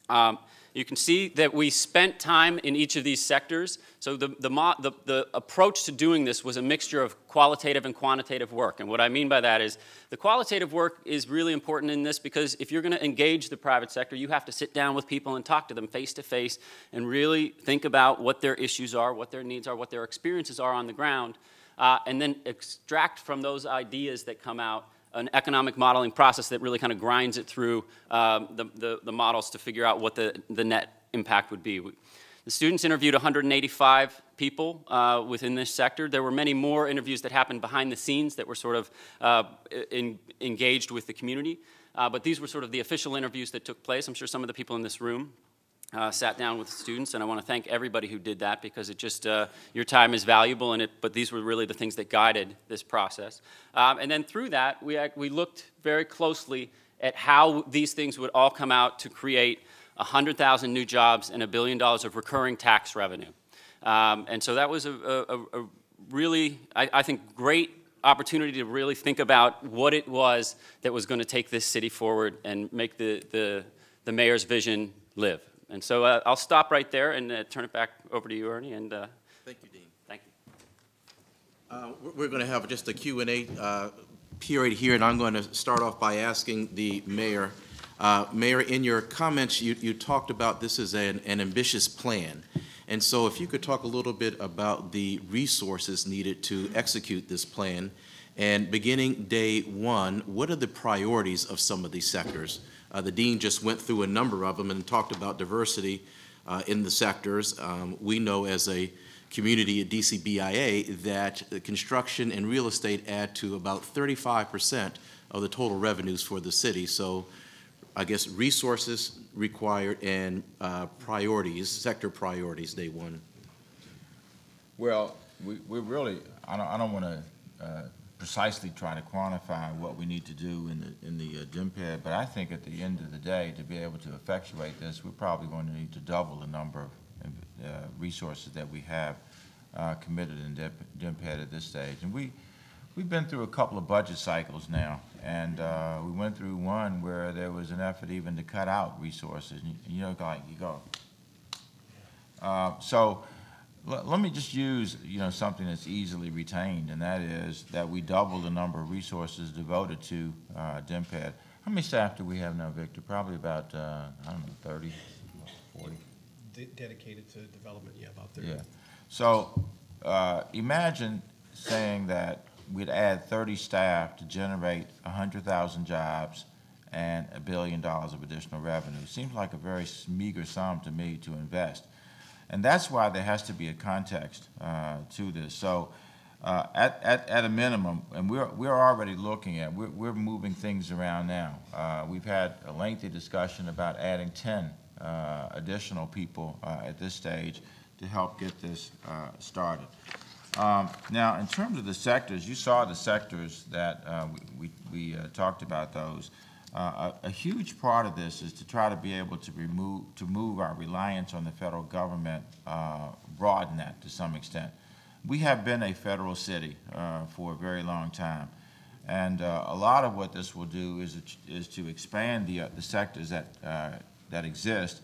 Um, you can see that we spent time in each of these sectors. So the, the, the, the, approach to doing this was a mixture of qualitative and quantitative work. And what I mean by that is the qualitative work is really important in this because if you're going to engage the private sector, you have to sit down with people and talk to them face to face and really think about what their issues are, what their needs are, what their experiences are on the ground, uh, and then extract from those ideas that come out an economic modeling process that really kind of grinds it through um, the, the, the, models to figure out what the, the net impact would be. The students interviewed 185 people uh, within this sector. There were many more interviews that happened behind the scenes that were sort of uh, in, engaged with the community. Uh, but these were sort of the official interviews that took place. I'm sure some of the people in this room uh, sat down with students, and I want to thank everybody who did that because it just uh, your time is valuable, and it. But these were really the things that guided this process. Um, and then through that, we we looked very closely at how these things would all come out to create 100,000 new jobs and a billion dollars of recurring tax revenue. Um, and so that was a, a, a really, I, I think, great opportunity to really think about what it was that was going to take this city forward and make the, the, the mayor's vision live. And so uh, I'll stop right there and uh, turn it back over to you, Ernie, and uh, Thank you, Dean. thank you. Uh, we're- going to have just a Q and A uh, period here, and I'm going to start off by asking the mayor. Uh, Mayor, in your comments, you, you talked about this as an, an ambitious plan. And so if you could talk a little bit about the resources needed to execute this plan, and beginning day one, what are the priorities of some of these sectors? Uh, The dean just went through a number of them and talked about diversity uh, in the sectors. Um, We know as a community at DCBIA that construction and real estate add to about 35% of the total revenues for the city. So I guess resources required and uh, priorities, sector priorities, day one. Well, we, we really, I don't, I don't want to precisely try to quantify what we need to do in the, in the uh, but I think at the end of the day, to be able to effectuate this, we're probably going to need to double the number of uh, resources that we have uh, committed in DMPED at this stage. And we, we've been through a couple of budget cycles now, and uh, we went through one where there was an effort even to cut out resources. And you- You know, like, you go, uh, So let, let me just use, you know, something that's easily retained, and that is that we double the number of resources devoted to uh, DMPED. How many staff do we have now, Victor? Probably about, uh, I don't know, 30, 40? De- Dedicated to development, yeah, about thirty. Yeah. So uh, imagine saying that we'd add 30 staff to generate 100,000 jobs and a billion dollars of additional revenue. Seems like a very meager sum to me to invest. And that's why there has to be a context uh, to this. So uh, at, at, at a minimum, and we're, we're already looking at, we're, we're moving things around now. Uh, We've had a lengthy discussion about adding 10 uh, additional people uh, at this stage to help get this uh, started. Um, Now, in terms of the sectors, you saw the sectors that we, we we, talked about those. Uh, A a huge part of this is to try to be able to remove, to move our reliance on the federal government, uh, broaden that to some extent. We have been a federal city uh, for a very long time, and uh, a lot of what this will do is, is to expand the, uh, the sectors that, that exist,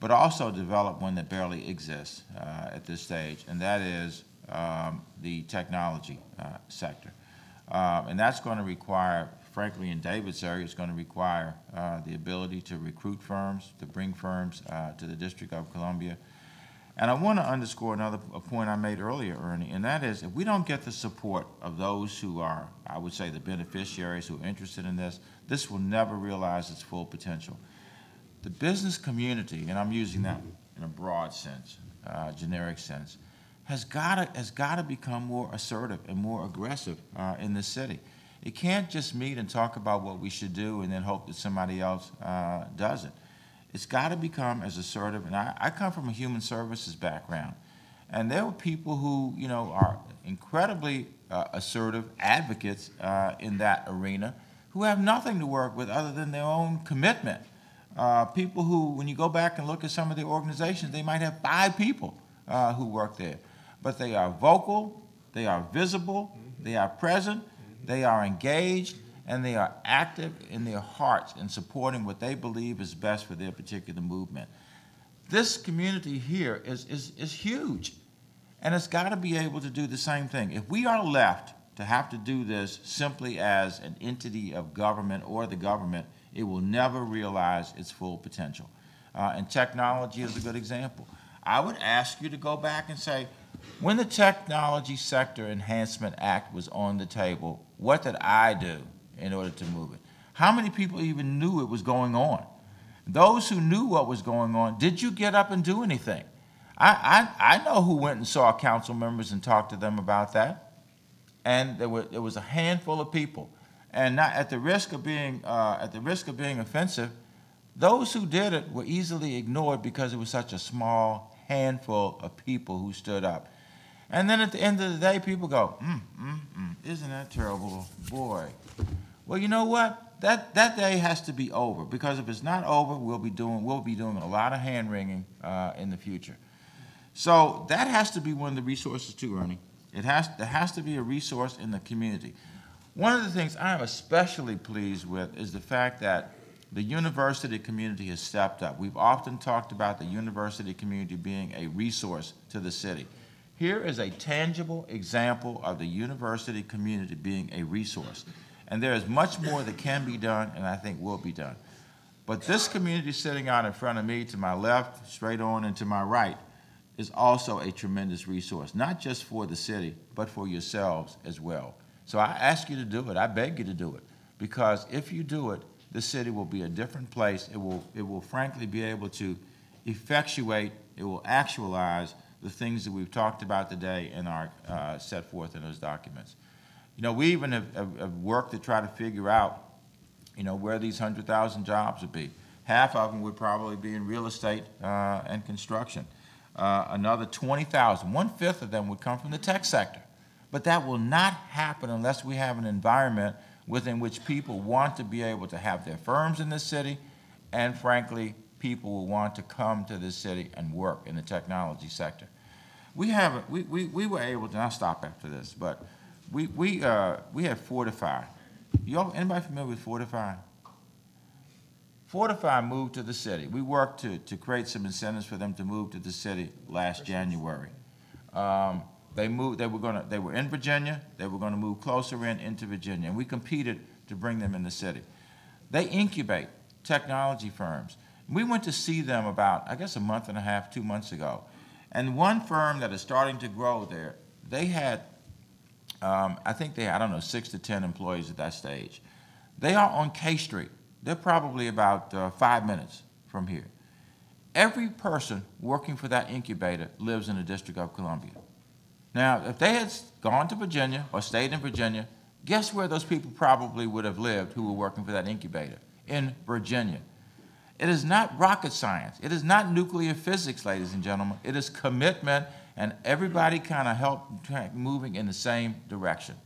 but also develop one that barely exists at this stage, and that is um, the technology sector. Um, And that's going to require, frankly, in David's area, it's going to require uh, the ability to recruit firms, to bring firms uh, to the District of Columbia. And I want to underscore another point I made earlier, Ernie, and that is, if we don't get the support of those who are, I would say, the beneficiaries who are interested in this, this will never realize its full potential. The business community, and I'm using that in a broad sense, uh, generic sense, has got to has got to become more assertive and more aggressive uh, in this city. It can't just meet and talk about what we should do and then hope that somebody else uh, does it. It's got to become as assertive. And I, I come from a human services background, and there were people who you know are incredibly uh, assertive advocates uh, in that arena who have nothing to work with other than their own commitment. Uh, people who, when you go back and look at some of the organizations, they might have five people uh, who work there. But they are vocal, they are visible, they are present, they are engaged, and they are active in their hearts in supporting what they believe is best for their particular movement. This community here is, is, is huge, and it's got to be able to do the same thing. If we are left to have to do this simply as an entity of government or the government, it will never realize its full potential. Uh, and technology is a good example. I would ask you to go back and say, when the Technology Sector Enhancement Act was on the table, what did I do in order to move it? How many people even knew it was going on? Those who knew what was going on, did you get up and do anything? I, I, I know who went and saw council members and talked to them about that. And there, were, there was a handful of people. And not, at the risk of being, uh, at the risk of being offensive, those who did it were easily ignored because it was such a small handful of people who stood up. And then at the end of the day, people go, mm, mm, mm, isn't that terrible? Boy. Well, you know what? That, that day has to be over because if it's not over, we'll be doing, we'll be doing a lot of hand wringing uh, in the future. So that has to be one of the resources too, Ernie. It has, there has to be a resource in the community. One of the things I'm especially pleased with is the fact that the university community has stepped up. We've often talked about the university community being a resource to the city. Here is a tangible example of the university community being a resource. And there is much more that can be done and I think will be done. But this community sitting out in front of me, to my left, straight on, and to my right, is also a tremendous resource, not just for the city, but for yourselves as well. So I ask you to do it. I beg you to do it. Because if you do it, the city will be a different place. It will, it will frankly be able to effectuate, it will actualize the things that we've talked about today and are uh, set forth in those documents. You know, we even have, have, have worked to try to figure out, you know, where these 100,000 jobs would be. Half of them would probably be in real estate uh, and construction. Uh, another 20,000, one-fifth of them would come from the tech sector. But that will not happen unless we have an environment within which people want to be able to have their firms in this city, and frankly, people will want to come to this city and work in the technology sector. We have, we, we, we were able to, I'll stop after this, but we, we, uh, we have Fortify. Y'all, anybody familiar with Fortify? Fortify moved to the city. We worked to, to create some incentives for them to move to the city last January. Um, they moved, they were gonna, they were in Virginia, they were gonna move closer in into Virginia, and we competed to bring them in the city. They incubate technology firms. We went to see them about, I guess, a month and a half, two months ago. And one firm that is starting to grow there, they had, um, I think they, had, I don't know, six to 10 employees at that stage. They are on K Street. They're probably about uh, five minutes from here. Every person working for that incubator lives in the District of Columbia. Now, if they had gone to Virginia or stayed in Virginia, guess where those people probably would have lived who were working for that incubator? In Virginia. It is not rocket science. It is not nuclear physics, ladies and gentlemen. It is commitment and everybody kind of help moving in the same direction.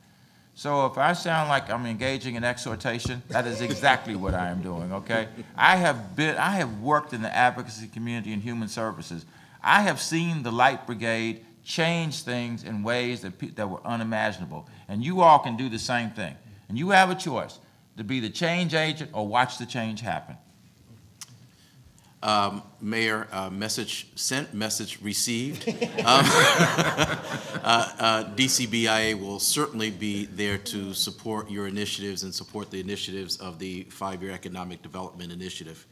So if I sound like I'm engaging in exhortation, that is exactly what I am doing, okay? I have been, I have worked in the advocacy community and human services. I have seen the Light Brigade change things in ways that, that were unimaginable. And you all can do the same thing. And you have a choice to be the change agent or watch the change happen. Um, Mayor, uh, message sent, message received. [laughs] um, [laughs] uh, uh, DCBIA will certainly be there to support your initiatives and support the initiatives of the five-year economic development initiative.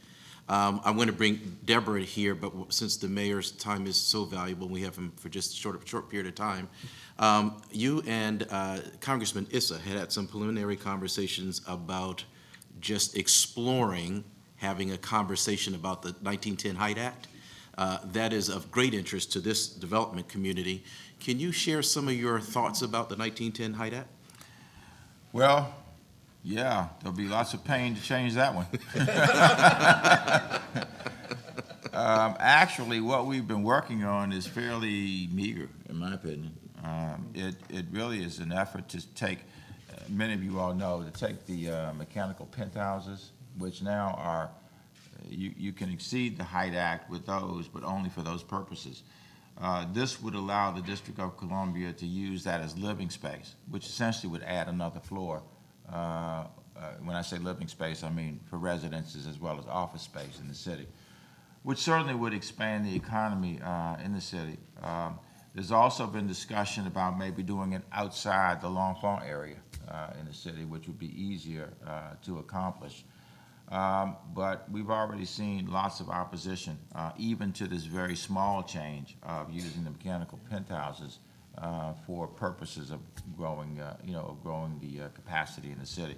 Um, I'm going to bring Deborah here, but since the mayor's time is so valuable, we have him for just a short, short period of time. Um, you and uh, Congressman Issa had had some preliminary conversations about just exploring having a conversation about the 1910 Height Act. Uh, that is of great interest to this development community. Can you share some of your thoughts about the 1910 Height Act? Well, yeah, there'll be lots of pain to change that one. [laughs] um, actually, what we've been working on is fairly meager, in my opinion. Um, it, it really is an effort to take, uh, many of you all know, to take the uh, mechanical penthouses, which now are, you, you can exceed the Height Act with those, but only for those purposes. Uh, this would allow the District of Columbia to use that as living space, which essentially would add another floor uh, uh, when I say living space, I mean for residences as well as office space in the city, which certainly would expand the economy uh, in the city. Um, there's also been discussion about maybe doing it outside the L'Enfant area uh, in the city, which would be easier uh, to accomplish. Um, but we've already seen lots of opposition, uh, even to this very small change of using the mechanical penthouses uh, for purposes of growing, uh, you know, growing the uh, capacity in the city.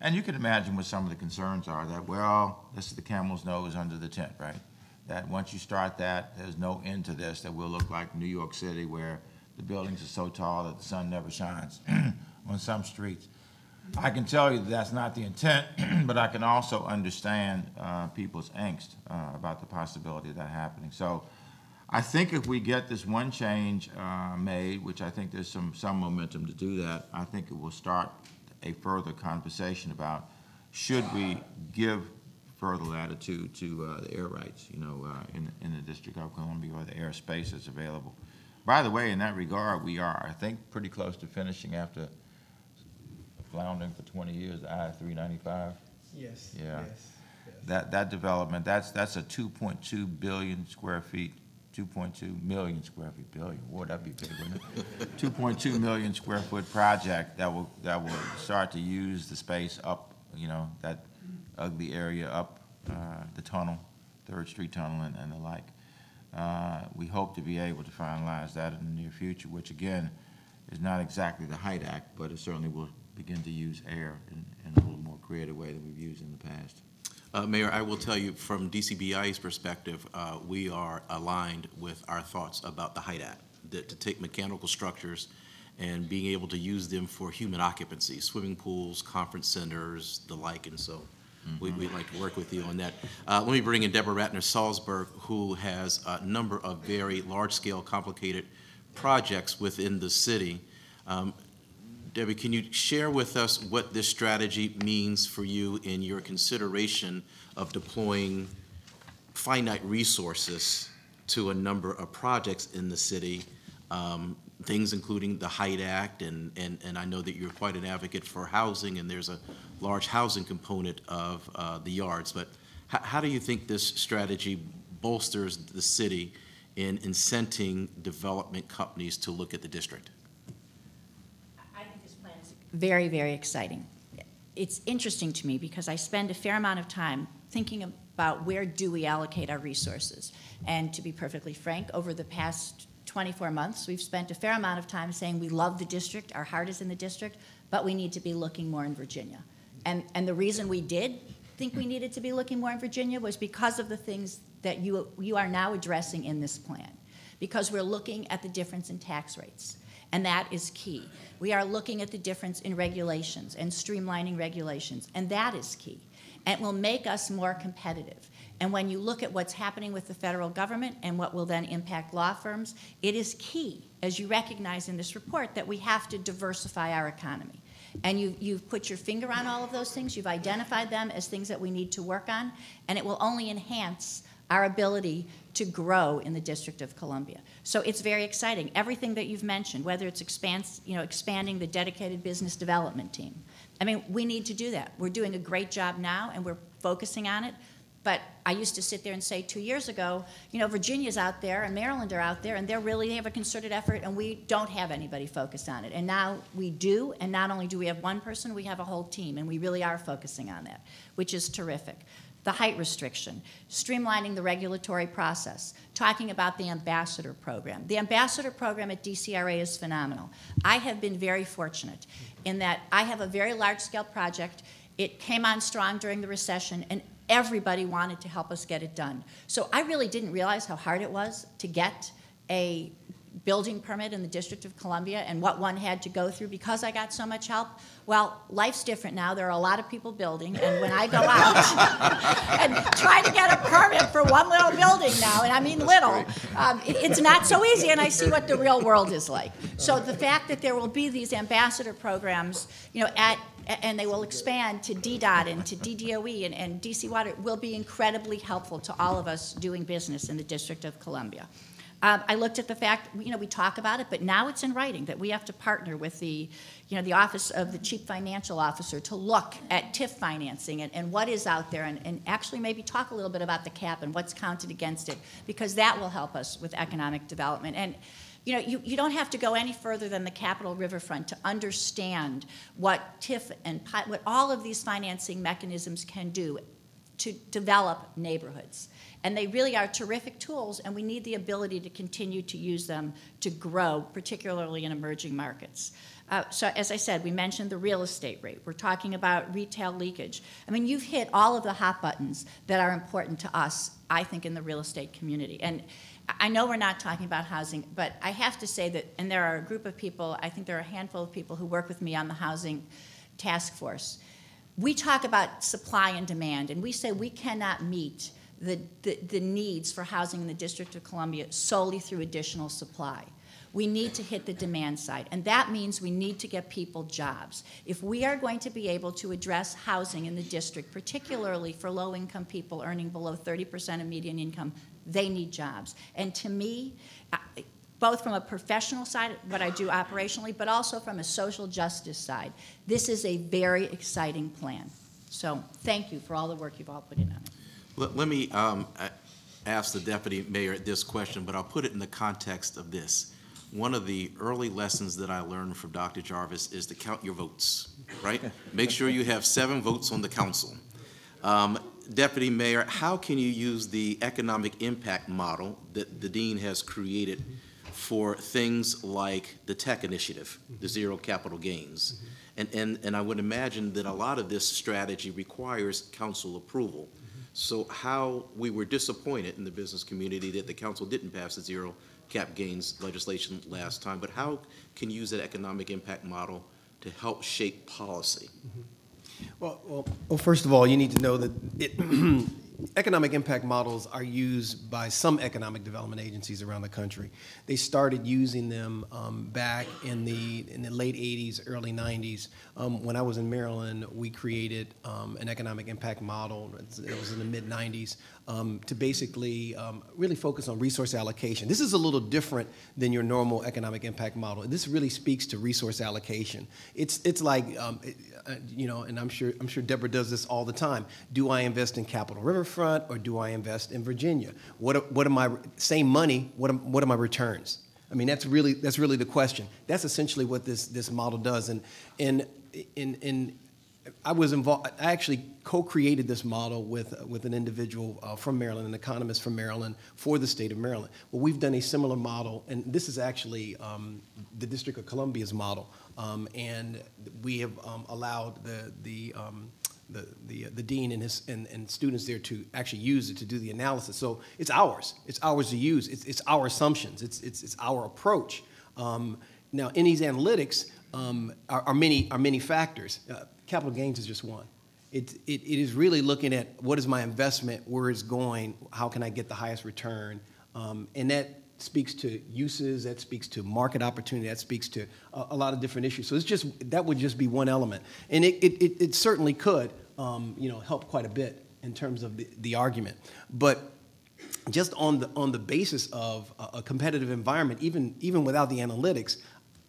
And you can imagine what some of the concerns are that, well, this is the camel's nose under the tent, right? That once you start that, there's no end to this, that will look like New York City where the buildings are so tall that the sun never shines [clears throat] on some streets. I can tell you that that's not the intent, [clears throat] but I can also understand uh, people's angst uh, about the possibility of that happening. So I think if we get this one change uh, made, which I think there's some, some momentum to do that, I think it will start a further conversation about should we give further latitude to uh, the air rights, you know, uh, in, in the District of Columbia or the airspace that's available. By the way, in that regard, we are, I think, pretty close to finishing after floundering for 20 years, I-395. Yes. Yeah. yes. That, that development, that's, that's a 2.2 billion square feet, 2.2 million square feet, billion, boy, that'd be big, wouldn't it? [laughs] 2.2 million square foot project that will, that will start to use the space up, you know, that ugly area up uh, the tunnel, Third Street Tunnel and, and the like. Uh, We hope to be able to finalize that in the near future, which again, is not exactly the Height Act, but it certainly will begin to use air in, in a little more creative way than we've used in the past. Uh, Mayor, I will tell you, from DCBI's perspective, uh, we are aligned with our thoughts about the Height Act, that to take mechanical structures and being able to use them for human occupancy, swimming pools, conference centers, the like, and so we, we'd like to work with you on that. Uh, Let me bring in Deborah Ratner Salzberg, who has a number of very large-scale, complicated projects within the city. Um, Debbie, can you share with us what this strategy means for you in your consideration of deploying finite resources to a number of projects in the city? um, Things including the Height Act, and, and, and I know that you're quite an advocate for housing, and there's a large housing component of uh, the yards. But how, how do you think this strategy bolsters the city in incenting development companies to look at the district? I think this plan is very, very exciting. It's interesting to me because I spend a fair amount of time thinking about where do we allocate our resources. And to be perfectly frank, over the past 24 months, we've spent a fair amount of time saying we love the district, our heart is in the district, but we need to be looking more in Virginia. And, and the reason we did think we needed to be looking more in Virginia was because of the things that you, you are now addressing in this plan. Because we're looking at the difference in tax rates. And that is key. We are looking at the difference in regulations and streamlining regulations, and that is key. And it will make us more competitive. And when you look at what's happening with the federal government and what will then impact law firms, it is key, as you recognize in this report, that we have to diversify our economy. And you, you've put your finger on all of those things, you've identified them as things that we need to work on, and it will only enhance our ability to grow in the District of Columbia. So it's very exciting. Everything that you've mentioned, whether it's expands, you know, expanding the dedicated business development team. I mean, we need to do that. We're doing a great job now, and we're focusing on it. But I used to sit there and say two years ago, you know, Virginia's out there and Maryland are out there, and they're really they have a concerted effort, and we don't have anybody focused on it. And now we do, and not only do we have one person, we have a whole team, and we really are focusing on that, which is terrific the height restriction, streamlining the regulatory process, talking about the ambassador program. The ambassador program at DCRA is phenomenal. I have been very fortunate in that I have a very large scale project. It came on strong during the recession, and everybody wanted to help us get it done. So I really didn't realize how hard it was to get a building permit in the District of Columbia and what one had to go through because I got so much help. Well, life's different now. There are a lot of people building, and when I go [laughs] out and try to get a permit for one little building now, and I mean little, um, it- it's not so easy, and I see what the real world is like. So the fact that there will be these ambassador programs, you know, at and they will expand to DDOT and to DDOE and, and DC Water will be incredibly helpful to all of us doing business in the District of Columbia. Um, I looked at the fact, you know, we talk about it, but now it's in writing that we have to partner with the, you know, the Office of the Chief Financial Officer to look at TIF financing and, and what is out there and, and actually maybe talk a little bit about the cap and what's counted against it, because that will help us with economic development. And, you know, you, you don't have to go any further than the Capitol Riverfront to understand what TIF and what all of these financing mechanisms can do to develop neighborhoods. And they really are terrific tools, and we need the ability to continue to use them to grow, particularly in emerging markets. Uh, so, as I said, we mentioned the real estate rate. We're talking about retail leakage. I mean, you've hit all of the hot buttons that are important to us, I think, in the real estate community. And I know we're not talking about housing, but I have to say that, and there are a group of people, I think there are a handful of people who work with me on the housing task force. We talk about supply and demand, and we say we cannot meet the, the, the needs for housing in the District of Columbia solely through additional supply. We need to hit the demand side, and that means we need to get people jobs. If we are going to be able to address housing in the district, particularly for low income people earning below 30% of median income, they need jobs. And to me, both from a professional side, what I do operationally, but also from a social justice side. This is a very exciting plan. So thank you for all the work you've all put in on it. Let, let me um, ask the deputy mayor this question, but I'll put it in the context of this. One of the early lessons that I learned from Dr. Jarvis is to count your votes, right? [laughs] Make sure you have seven votes on the council. Um, Deputy Mayor, how can you use the economic impact model that the dean has created for things like the tech initiative, the mm-hmm. zero capital gains? Mm-hmm. And, and, and I would imagine that a lot of this strategy requires council approval. Mm-hmm. So how, we were disappointed in the business community that the council didn't pass the zero cap gains legislation last time, but how can you use that economic impact model to help shape policy? Well, well, well, first of all, you need to know that it, [clears throat] economic impact models are used by some economic development agencies around the country. They started using them um, back in the in the late 80s, early 90s. Um, when I was in Maryland, we created um, an economic impact model. It was in the mid 90s um, to basically um, really focus on resource allocation. This is a little different than your normal economic impact model. This really speaks to resource allocation. It's it's like um, it, uh, you know, and I'm sure I'm sure Deborah does this all the time. Do I invest in Capitol Riverfront or do I invest in Virginia? What what are my same money? What are, what are my returns? I mean, that's really that's really the question. That's essentially what this this model does. And in in in I was involved. I actually co-created this model with with an individual uh, from Maryland, an economist from Maryland, for the state of Maryland. Well, we've done a similar model, and this is actually um, the District of Columbia's model, um, and we have um, allowed the the um, the, the, the dean and his and, and students there to actually use it to do the analysis. So it's ours. It's ours to use. It's, it's our assumptions. It's, it's, it's our approach. Um, now, in these analytics um, are, are many are many factors. Uh, capital gains is just one. It, it, it is really looking at what is my investment, where it's going, how can I get the highest return, um, and that speaks to uses, that speaks to market opportunity, that speaks to a, a, lot of different issues. So it's just that would just be one element, and it, it, it, certainly could, um, you know, help quite a bit in terms of the, the argument. But just on the on the basis of a, a competitive environment, even even without the analytics,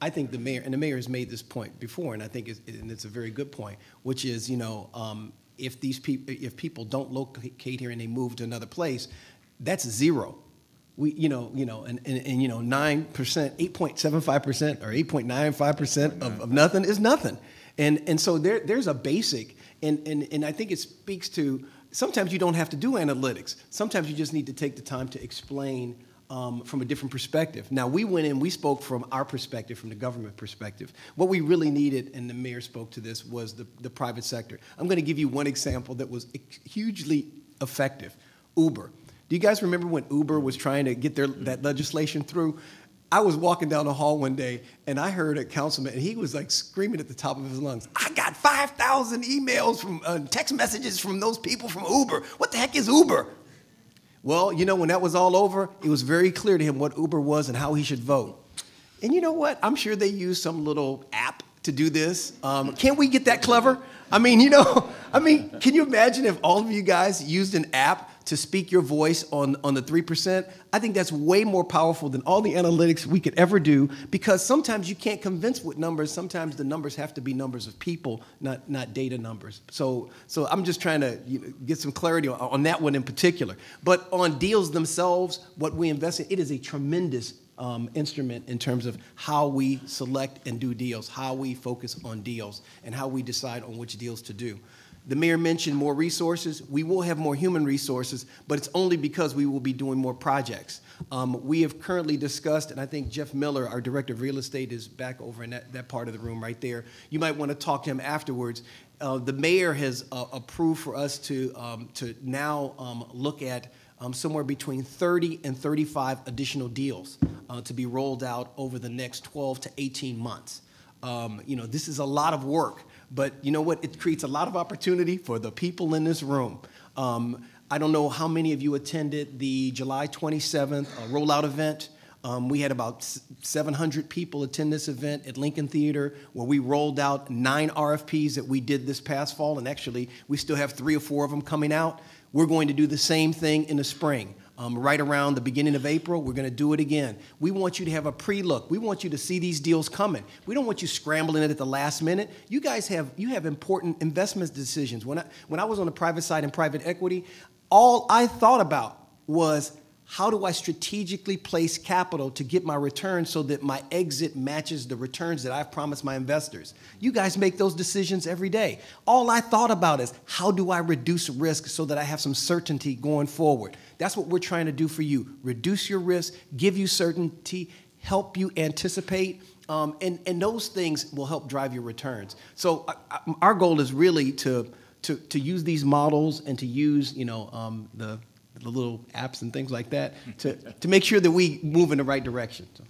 I think the mayor and the mayor has made this point before, and I think it's, and it's a very good point, which is you know um, if these people if people don't locate here and they move to another place, that's zero. We you know you know and, and, and you know nine percent, eight point seven five percent, or eight point nine five percent of nothing is nothing, and and so there there's a basic, and and and I think it speaks to sometimes you don't have to do analytics. Sometimes you just need to take the time to explain um, from a different perspective. Now, we went in, we spoke from our perspective, from the government perspective. What we really needed, and the mayor spoke to this, was the, the private sector. I'm going to give you one example that was hugely effective Uber. Do you guys remember when Uber was trying to get their, that legislation through? I was walking down the hall one day and I heard a councilman, and he was like screaming at the top of his lungs, I got 5,000 emails from uh, text messages from those people from Uber. What the heck is Uber? Well, you know, when that was all over, it was very clear to him what Uber was and how he should vote. And you know what? I'm sure they used some little app to do this. Um, can't we get that clever? I mean, you know, [laughs] I mean, can you imagine if all of you guys used an app to speak your voice on, on the 3%, I think that's way more powerful than all the analytics we could ever do because sometimes you can't convince with numbers. Sometimes the numbers have to be numbers of people, not, not data numbers. So, so I'm just trying to you know, get some clarity on, on that one in particular. But on deals themselves, what we invest in, it is a tremendous um, instrument in terms of how we select and do deals, how we focus on deals, and how we decide on which deals to do. The mayor mentioned more resources. We will have more human resources, but it's only because we will be doing more projects. Um, we have currently discussed, and I think Jeff Miller, our director of real estate, is back over in that, that part of the room right there. You might want to talk to him afterwards. Uh, the mayor has uh, approved for us to, um, to now um, look at um, somewhere between 30 and 35 additional deals uh, to be rolled out over the next 12 to 18 months. Um, you know, this is a lot of work. But you know what? It creates a lot of opportunity for the people in this room. Um, I don't know how many of you attended the July 27th uh, rollout event. Um, we had about 700 people attend this event at Lincoln Theater where we rolled out nine RFPs that we did this past fall, and actually we still have three or four of them coming out. We're going to do the same thing in the spring. Um, right around the beginning of April. We're going to do it again. We want you to have a pre-look. We want you to see these deals coming. We don't want you scrambling it at the last minute. You guys have you have important investment decisions. When I when I was on the private side in private equity, all I thought about was how do I strategically place capital to get my return so that my exit matches the returns that I've promised my investors? You guys make those decisions every day. All I thought about is how do I reduce risk so that I have some certainty going forward? That's what we're trying to do for you. Reduce your risk, give you certainty, help you anticipate. Um, and, and those things will help drive your returns. So I, I, our goal is really to, to, to use these models and to use, you know, um, the, the little apps and things like that [laughs] to, to make sure that we move in the right direction. So.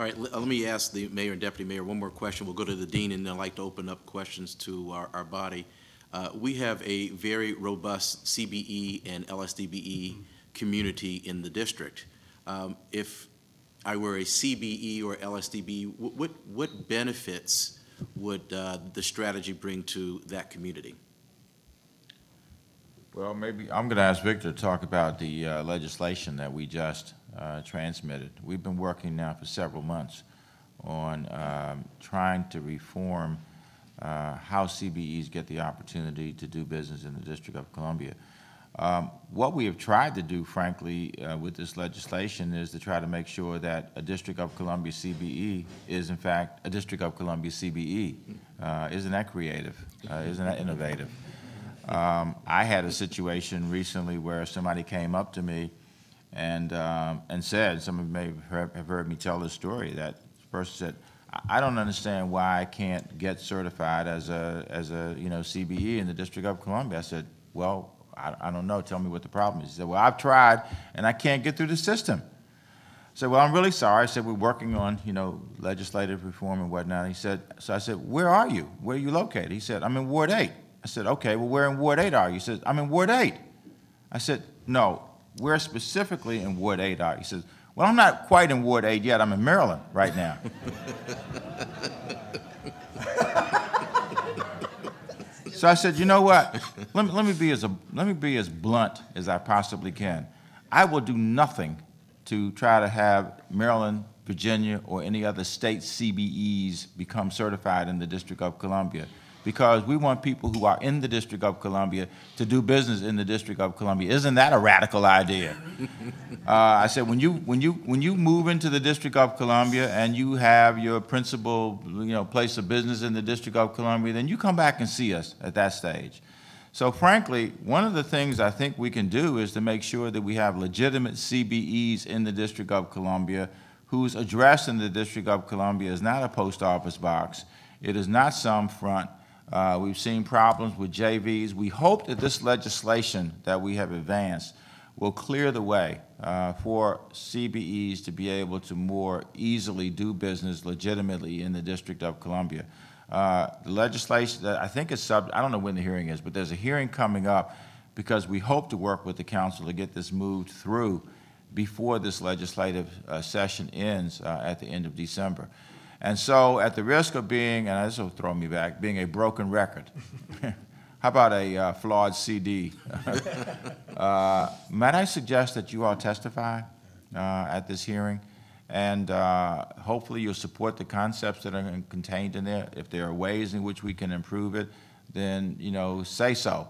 All right, let let me ask the mayor and deputy mayor one more question. We'll go to the dean, and then I'd like to open up questions to our, our body. Uh, We have a very robust CBE and LSDBE community in the district. Um, If I were a CBE or LSDB, wh- what, what benefits would uh, the strategy bring to that community? Well, maybe, I'm going to ask Victor to talk about the uh, legislation that we just uh, transmitted. We've been working now for several months on um, trying to reform uh, how CBEs get the opportunity to do business in the District of Columbia. Um, What we have tried to do, frankly, uh, with this legislation is to try to make sure that a District of Columbia CBE is in fact a District of Columbia CBE. Uh, Isn't that creative? Uh, Isn't that innovative? Um, I had a situation recently where somebody came up to me and, um, and said, some of you may have heard, me tell this story, that person said, "I- I don't understand why I can't get certified as a, as a, you know, CBE in the District of Columbia. I said, well, I, I don't know, tell me what the problem is. He said, well, I've tried and I can't get through the system. I said, well, I'm really sorry. I said, we're working on, you know, legislative reform and whatnot. He said, so I said, where are you? Where are you located? He said, I'm in Ward 8. I said, okay, well, where in Ward 8 are you? He said, I'm in Ward 8. I said, no, where specifically in Ward 8 are you? He says, well, I'm not quite in Ward 8 yet. I'm in Maryland right now. [laughs] so I said, you know what? Let me, let me be as a, let me be as blunt as I possibly can. I will do nothing to try to have Maryland, Virginia, or any other state CBEs become certified in the District of Columbia because we want people who are in the District of Columbia to do business in the District of Columbia. Isn't that a radical idea? [laughs] uh, I said, when you, when, you, when you move into the District of Columbia and you have your principal you know, place of business in the District of Columbia, then you come back and see us at that stage. So frankly, one of the things I think we can do is to make sure that we have legitimate CBEs in the District of Columbia whose address in the District of Columbia is not a post office box. It is not some front. Uh, we've seen problems with JVs. We hope that this legislation that we have advanced will clear the way uh, for CBEs to be able to more easily do business legitimately in the District of Columbia. Uh, the legislation, that I think is sub, I don't know when the hearing is, but there's a hearing coming up because we hope to work with the council to get this moved through before this legislative uh, session ends uh, at the end of December. And so, at the risk of being, and this will throw me back, being a broken record, [laughs] how about a uh, flawed CD? [laughs] uh, might I suggest that you all testify uh, at this hearing? And uh, hopefully you'll support the concepts that are contained in there. If there are ways in which we can improve it, then, you know, say so.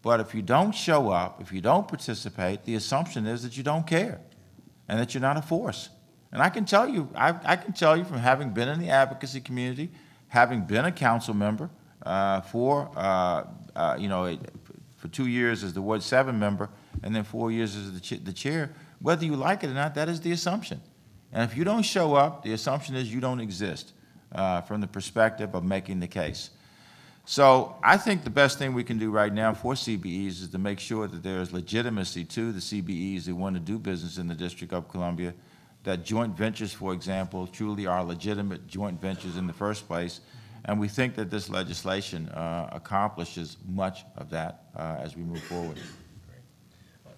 But if you don't show up, if you don't participate, the assumption is that you don't care and that you're not a force. And I can tell you, I, I can tell you from having been in the advocacy community, having been a council member uh, for, uh, uh, you know, for two years as the Ward 7 member, and then four years as the, ch the chair, whether you like it or not, that is the assumption. And if you don't show up, the assumption is you don't exist uh, from the perspective of making the case. So I think the best thing we can do right now for CBEs is to make sure that there is legitimacy to the CBEs that want to do business in the District of Columbia, that joint ventures, for example, truly are legitimate joint ventures in the first place. And we think that this legislation uh, accomplishes much of that uh, as we move forward.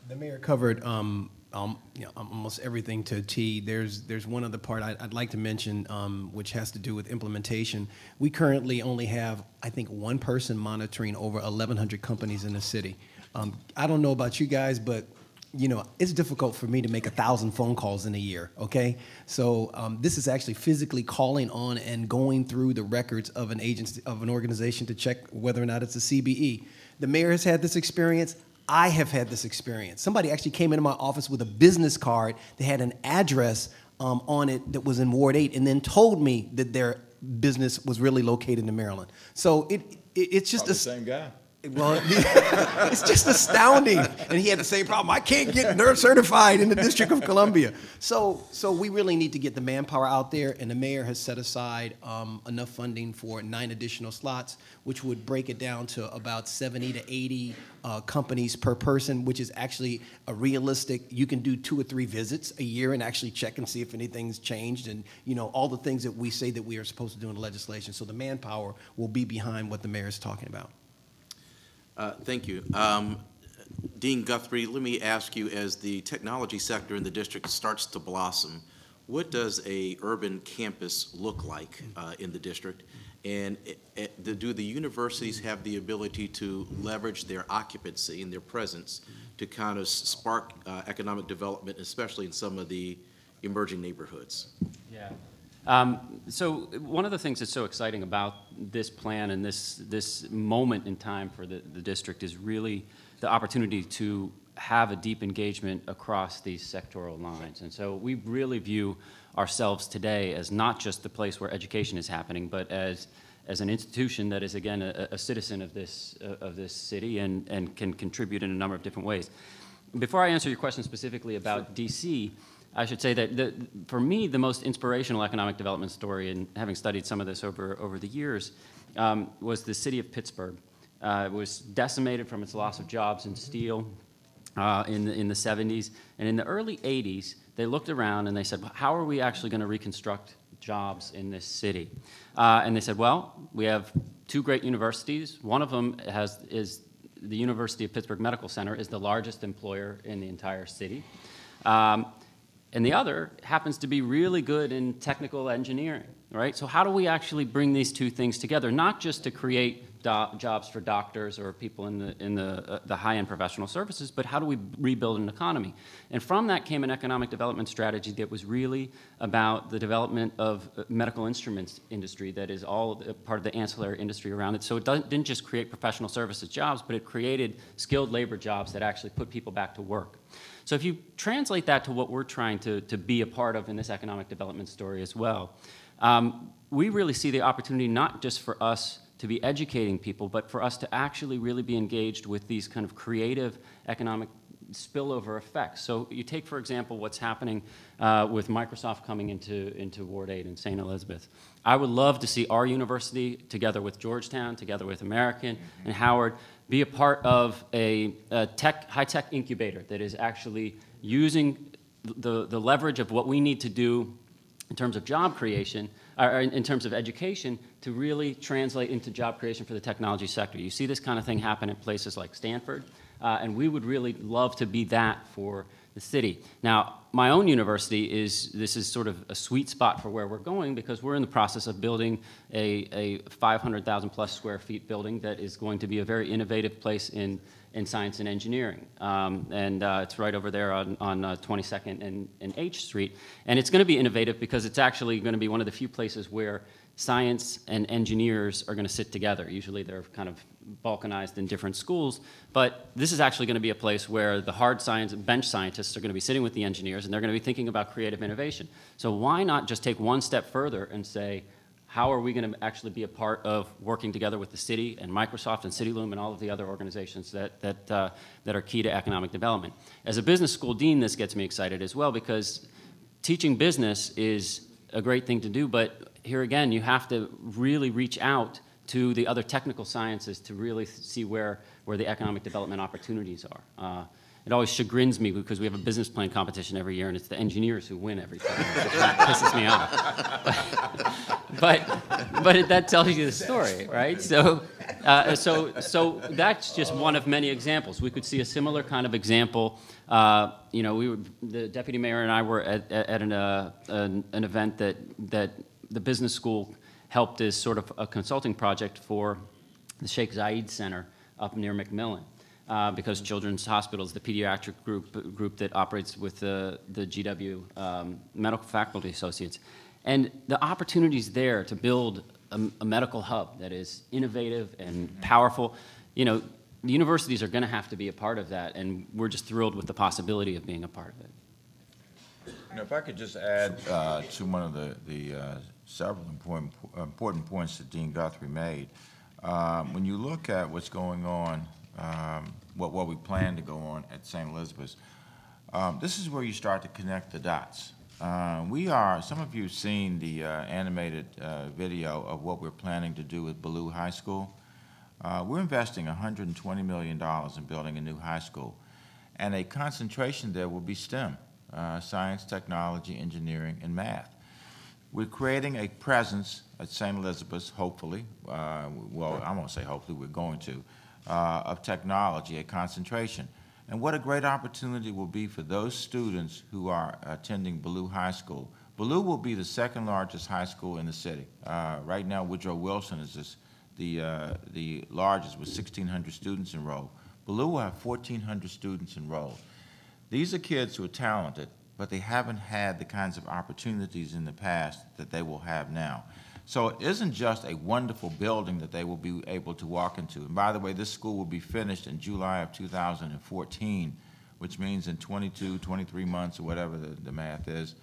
The mayor covered um, um, you know, almost everything to a T. There's, there's one other part I'd, I'd like to mention, um, which has to do with implementation. We currently only have, I think, one person monitoring over 1,100 companies in the city. Um, I don't know about you guys, but you know, it's difficult for me to make a thousand phone calls in a year, okay? So um, this is actually physically calling on and going through the records of an agency, of an organization to check whether or not it's a CBE. The mayor has had this experience. I have had this experience. Somebody actually came into my office with a business card that had an address um, on it that was in Ward 8 and then told me that their business was really located in Maryland. So it, it it's just Probably a, the same guy. Well, [laughs] it's just astounding. And he had the same problem. I can't get nurse certified in the District of Columbia. So, so we really need to get the manpower out there, and the mayor has set aside um, enough funding for nine additional slots, which would break it down to about 70 to 80 uh, companies per person, which is actually a realistic. You can do two or three visits a year and actually check and see if anything's changed, and you know all the things that we say that we are supposed to do in the legislation. So the manpower will be behind what the mayor is talking about. Uh, Thank you. Um, Dean Guthrie, let me ask you, as the technology sector in the district starts to blossom, what does a urban campus look like uh, in the district? And eh, eh, do the universities have the ability to leverage their occupancy and their presence to kind of spark uh, economic development, especially in some of the emerging neighborhoods? Um, so one of the things that's so exciting about this plan and this this moment in time for the, the district is really the opportunity to have a deep engagement across these sectoral lines. And so we really view ourselves today as not just the place where education is happening, but as as an institution that is again a, a citizen of this uh, of this city and, and can contribute in a number of different ways. Before I answer your question specifically about DC, I should say that the, for me, the most inspirational economic development story, and having studied some of this over, over the years, um, was the city of Pittsburgh. Uh, it was decimated from its loss of jobs in steel uh, in, the, in the 70s. And in the early 80s, they looked around and they said, well, how are we actually going to reconstruct jobs in this city? Uh, and they said, well, we have two great universities. One of them has, is the University of Pittsburgh Medical Center is the largest employer in the entire city. Um, and the other happens to be really good in technical engineering, right? So how do we actually bring these two things together, not just to create jobs for doctors or people in the in the uh, the high-end professional services, but how do we rebuild an economy? And from that came an economic development strategy that was really about the development of uh, medical instruments industry that is all part of the ancillary industry around it. So it didn't just create professional services jobs, but it created skilled labor jobs that actually put people back to work. So if you translate that to what we're trying to, to be a part of in this economic development story as well, um, we really see the opportunity not just for us to be educating people, but for us to actually really be engaged with these kind of creative economic spillover effects. So you take, for example, what's happening uh, with Microsoft coming into, into Ward 8 in St. Elizabeth. I would love to see our university, together with Georgetown, together with American and Howard, be a part of a, a tech, high-tech incubator that is actually using the, the leverage of what we need to do in terms of job creation, or in terms of education, to really translate into job creation for the technology sector. You see this kind of thing happen at places like Stanford, uh, and we would really love to be that for the city. Now, my own university is, this is sort of a sweet spot for where we're going because we're in the process of building a, a 500,000 plus square feet building that is going to be a very innovative place in, in science and engineering. Um, and uh, it's right over there on, on uh, 22nd and, and H Street. And it's going to be innovative because it's actually going to be one of the few places where science and engineers are going to sit together. Usually they're kind of balkanized in different schools, but this is actually going to be a place where the hard science bench scientists are going to be sitting with the engineers and they're going to be thinking about creative innovation. So why not just take one step further and say, how are we going to actually be a part of working together with the city and Microsoft and CityLoom and all of the other organizations that, that, uh, that are key to economic development? As a business school dean, this gets me excited as well because teaching business is a great thing to do, but here again, you have to really reach out to the other technical sciences to really see where, where the economic development opportunities are. Uh, it always chagrins me because we have a business plan competition every year, and it's the engineers who win every time. It pisses me off. [laughs] but but that tells you the story, right? So uh, so so that's just one of many examples. We could see a similar kind of example. Uh, you know, we were, the deputy mayor and I were at, at an, uh, an, an event that that the business school helped as sort of a consulting project for the Sheikh Zayed Center up near McMillan. uh, because Children's Hospital is the pediatric group, group that operates with the, the GW um, Medical Faculty Associates. And the opportunities there to build a, a medical hub that is innovative and powerful, you know, the universities are going to have to be a part of that, and we're just thrilled with the possibility of being a part of it. You know, if I could just add uh, to one of the, the uh, several important, important points that Dean Guthrie made. Um, When you look at what's going on, um, what, what we plan to go on at St. Elizabeth's, um, this is where you start to connect the dots. Uh, We are, some of you have seen the uh, animated uh, video of what we're planning to do with Ballou High School. Uh, We're investing $120 million in building a new high school, and a concentration there will be STEM uh, science, technology, engineering, and math. We're creating a presence at St. Elizabeth's, hopefully, uh, well, I won't say hopefully, we're going to, uh, of technology, a concentration. And what a great opportunity will be for those students who are attending Ballou High School. Ballou will be the second largest high school in the city. Uh, right now, Woodrow Wilson is this, the, uh, the largest with 1,600 students enrolled. Ballou will have 1,400 students enrolled. These are kids who are talented, but they haven't had the kinds of opportunities in the past that they will have now. So it isn't just a wonderful building that they will be able to walk into. And by the way, this school will be finished in July of 2014, which means in 22, 23 months, or whatever the, the math is,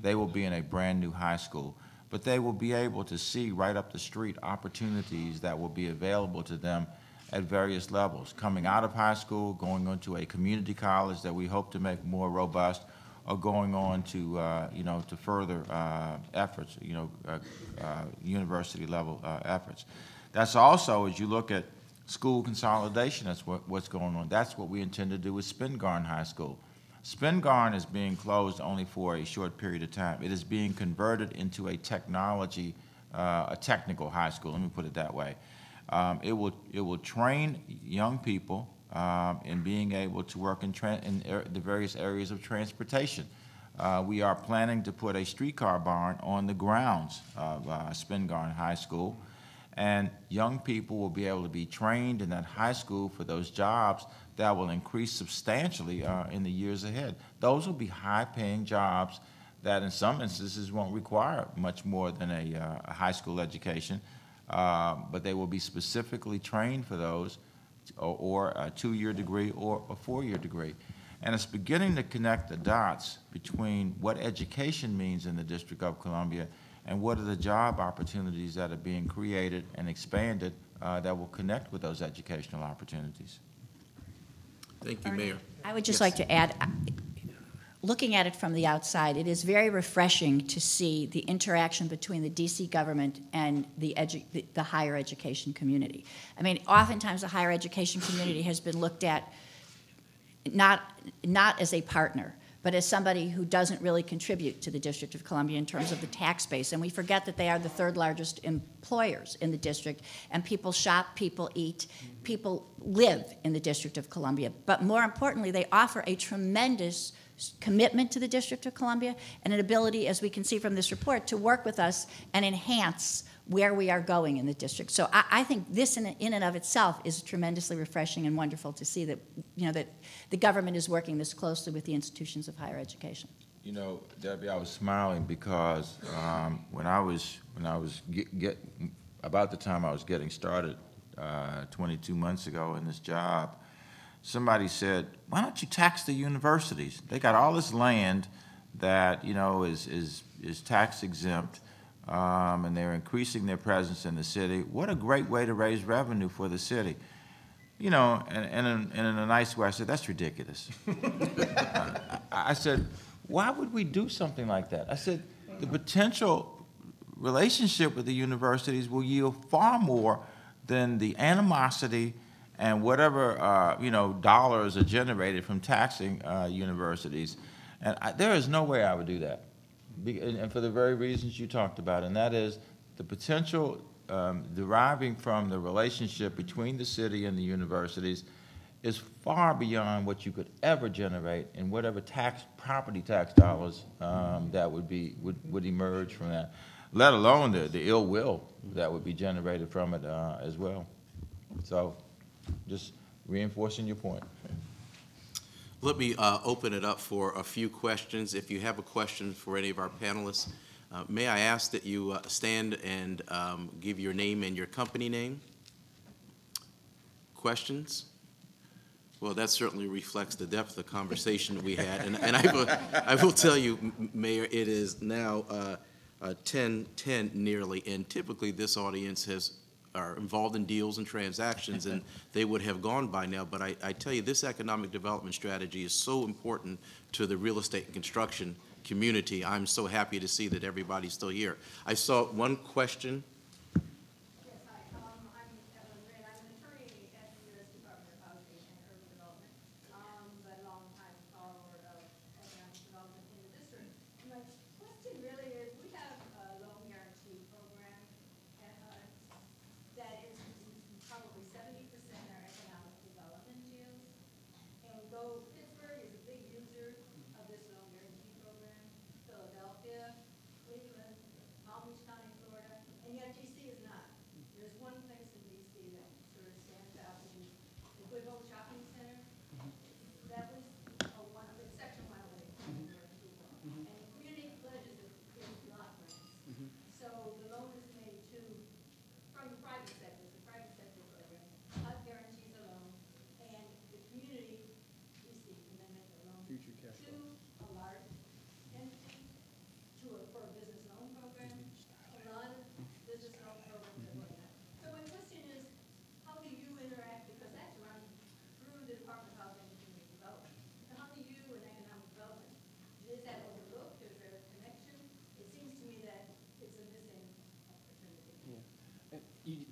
they will be in a brand-new high school. But they will be able to see right up the street opportunities that will be available to them at various levels, coming out of high school, going on to a community college that we hope to make more robust, or going on to, uh, you know, to further uh, efforts, you know, uh, uh, university level uh, efforts. That's also, as you look at school consolidation, that's what, what's going on. That's what we intend to do with Spingarn High School. Spingarn is being closed only for a short period of time. It is being converted into a technology, a technical high school, let me put it that way. Um, it will it will train young people um, in being able to work in, in er the various areas of transportation. Uh, we are planning to put a streetcar barn on the grounds of uh, Spingarn High School, and young people will be able to be trained in that high school for those jobs that will increase substantially uh, in the years ahead. Those will be high-paying jobs that in some instances won't require much more than a, uh, a high school education, uh, but they will be specifically trained for those, or, or a two-year degree or a four-year degree. And it's beginning to connect the dots between what education means in the District of Columbia and what are the job opportunities that are being created and expanded uh, that will connect with those educational opportunities. Thank you, Mayor. I would just Yes. like to add, uh, looking at it from the outside, it is very refreshing to see the interaction between the DC government and the, the, the higher education community. I mean, oftentimes the higher education community has been looked at not, not as a partner, but as somebody who doesn't really contribute to the District of Columbia in terms of the tax base. And we forget that they are the third largest employers in the district, and people shop, people eat, people live in the District of Columbia. But more importantly, they offer a tremendous commitment to the District of Columbia and an ability, as we can see from this report, to work with us and enhance where we are going in the district. So I, I think this in, in and of itself is tremendously refreshing and wonderful to see that, you know, that the government is working this closely with the institutions of higher education. You know, Debbie, I was smiling because um, when I was when I was get, get about the time I was getting started uh, 22 months ago in this job, somebody said, "Why don't you tax the universities? They got all this land that you know is is is tax exempt." Um, and they're increasing their presence in the city. What a great way to raise revenue for the city. You know, and, and, in, and in a nice way, I said, that's ridiculous. [laughs] I, I said, why would we do something like that? I said, the potential relationship with the universities will yield far more than the animosity and whatever, uh, you know, dollars are generated from taxing uh, universities. And I, there is no way I would do that. Be, and, and for the very reasons you talked about, and that is the potential um, deriving from the relationship between the city and the universities is far beyond what you could ever generate in whatever tax, property tax dollars um, that would be, would, would emerge from that, let alone the, the ill will that would be generated from it uh, as well. So just reinforcing your point. Let me uh, open it up for a few questions. If you have a question for any of our panelists, uh, may I ask that you uh, stand and um, give your name and your company name? Questions? Well, that certainly reflects the depth of the conversation we had. And and I will, I will tell you, Mayor, it is now uh, uh, 10, 10 nearly, and typically this audience has, are involved in deals and transactions, and [laughs] they would have gone by now. But I, I tell you, this economic development strategy is so important to the real estate and construction community. I'm so happy to see that everybody's still here. I saw one question. Yes, hi, um, I'm Evelyn Red, I'm an attorney at the U.S. Department of Housing and Urban Development, um, but a long time follower of economic development in the district. My question really is, we have a loan guarantee program, uh, that is probably seventy percent are economic development deals. And though Pittsburgh is a big user of this loan guarantee program, Philadelphia, Cleveland, Palm Beach County, Florida, and yet DC is not. There's one place in DC that sort of stands out, which is the Good Hope Shopping Center. That was a one, it's section one of it. And community pledges is is block grants. So the loan is made to, from the private sector, it's a private sector program. HUD guarantees a loan, and the community receives, and then make a loan to a large entity, to a, for a business loan program. A lot of business loan programs are going on. So my question is, how do you interact, because that's run through the Department of Housing and Community Development. So how do you and economic development, is that overlooked, is there a connection? It seems to me that it's a missing opportunity.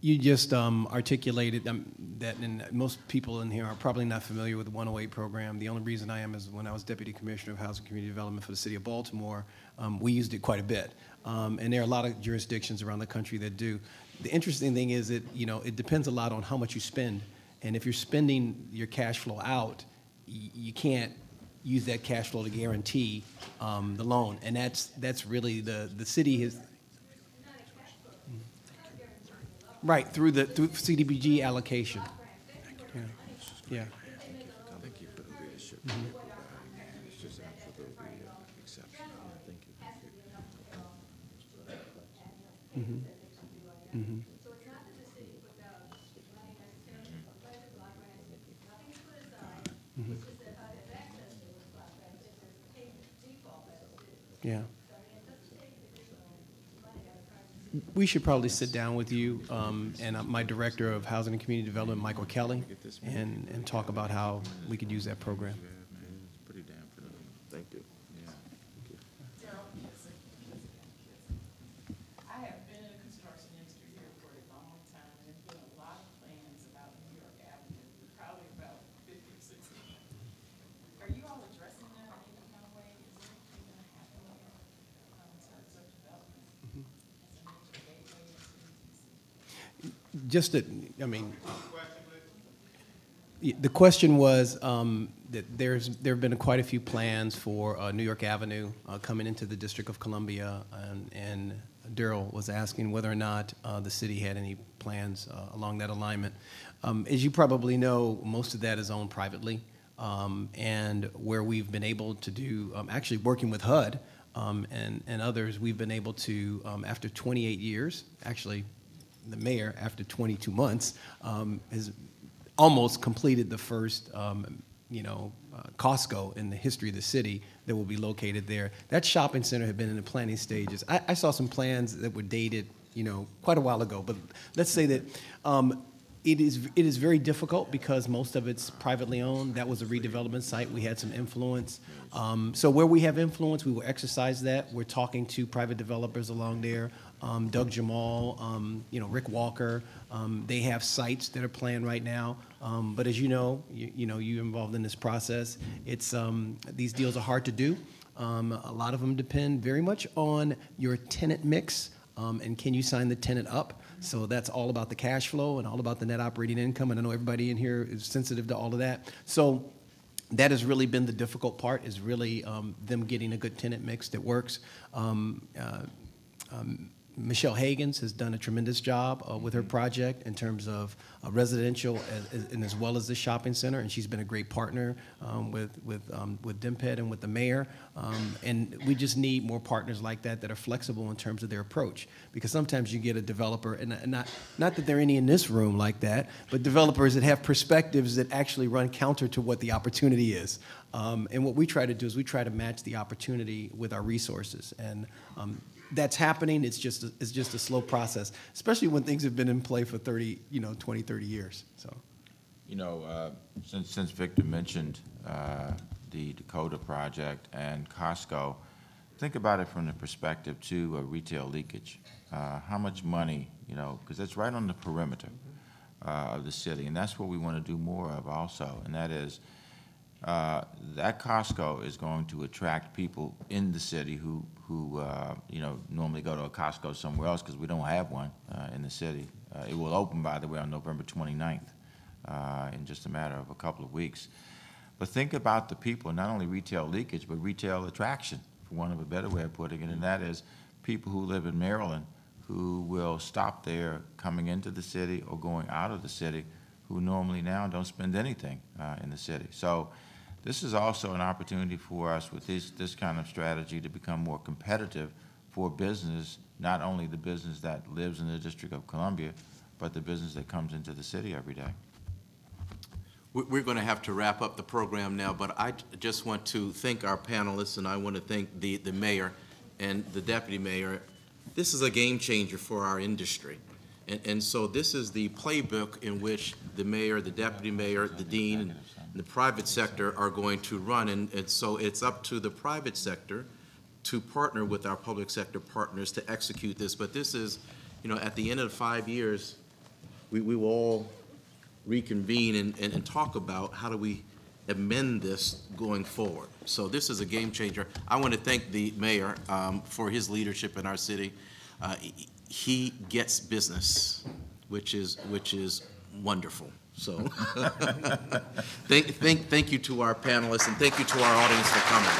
You- just um, articulated um, that, and most people in here are probably not familiar with the 108 program. The only reason I am is when I was Deputy Commissioner of Housing and Community Development for the City of Baltimore, um, we used it quite a bit. Um, And there are a lot of jurisdictions around the country that do. The interesting thing is that, you know, it depends a lot on how much you spend. And if you're spending your cash flow out, you can't use that cash flow to guarantee um, the loan. And that's, that's really the, the city has, Right, through the, through CDBG allocation. Yeah, Yeah. Thank you for the mm-hmm. leadership. It's just. Thank you. So it's not that the city puts out money necessarily for budget block grants, nothing is put aside. It's just that how to have access to those block grants, if there's a payment default, that's it. Yeah. So I mean, it doesn't take additional money out of private We should probably sit down with you um, and uh, my Director of Housing and Community Development, Michael Kelly, and, and talk about how we could use that program. It's pretty damn good. Thank you. I have been in the construction industry here for a long time, and there's been a lot of plans about New York Avenue, probably about fifty or sixty. Are you all addressing that in any kind of way? Is there anything gonna happen there, um, in terms of development? As a major gateway into DC? Just that, I mean. The question was um, that there's, there have been quite a few plans for uh, New York Avenue uh, coming into the District of Columbia, and- and Daryl was asking whether or not uh, the city had any plans uh, along that alignment. Um, As you probably know, most of that is owned privately, um, and where we've been able to do, um, actually working with HUD um, and and others, we've been able to, um, after 28 years, actually, the mayor, after 22 months, um, has almost completed the first, um, you know, uh, Costco in the history of the city that will be located there. That shopping center had been in the planning stages. I, I saw some plans that were dated, you know, quite a while ago, but let's say that um, it is, it is very difficult because most of it's privately owned. That was a redevelopment site. We had some influence. Um, so where we have influence, we will exercise that. We're talking to private developers along there. Um, Doug Jemal, um, you know, Rick Walker. Um, they have sites that are planned right now. Um, but as you know, you, you know, you're involved in this process. It's um, these deals are hard to do. Um, a lot of them depend very much on your tenant mix and can you sign the tenant up. So that's all about the cash flow and all about the net operating income. And I know everybody in here is sensitive to all of that. So that has really been the difficult part is really um, them getting a good tenant mix that works. Um, uh, um, Michelle Hagans has done a tremendous job uh, with her project in terms of uh, residential as, as- and as well as the shopping center, and she's been a great partner um, with with um, with DMPED and with the mayor. Um, and we just need more partners like that that are flexible in terms of their approach, because sometimes you get a developer, and, and not not that there are any in this room like that, but developers that have perspectives that actually run counter to what the opportunity is. Um, and what we try to do is we try to match the opportunity with our resources. And um, that's happening. It's just, a, it's just a slow process, especially when things have been in play for 30, you know, 20, 30 years. So, You know, uh, since, since Victor mentioned uh, the Dakota project and Costco, think about it from the perspective, too, of retail leakage. Uh, How much money, you know, because that's right on the perimeter uh, of the city, and that's what we want to do more of also, and that is, uh, that Costco is going to attract people in the city who, who, uh, you know, normally go to a Costco somewhere else because we don't have one uh, in the city. Uh, It will open, by the way, on November 29th, uh, in just a matter of a couple of weeks. But think about the people, not only retail leakage, but retail attraction, for want of a better way of putting it, and that is people who live in Maryland who will stop there coming into the city or going out of the city, who normally now don't spend anything uh, in the city. So this is also an opportunity for us with this, this kind of strategy to become more competitive for business, not only the business that lives in the District of Columbia, but the business that comes into the city every day. We- We're going to have to wrap up the program now, but I just want to thank our panelists, and I want to thank the, the mayor and the deputy mayor. This is a game changer for our industry. And, and so this is the playbook in which the mayor, the deputy mayor, the dean, the private sector are going to run. And, and so it's up to the private sector to partner with our public sector partners to execute this. But this is, you know, at the end of five years, we, we will all reconvene and, and, and talk about how do we amend this going forward. So this is a game changer. I want to thank the mayor um, for his leadership in our city. Uh, He gets business, which is, which is wonderful. So [laughs] thank, thank, thank you to our panelists and thank you to our audience for coming.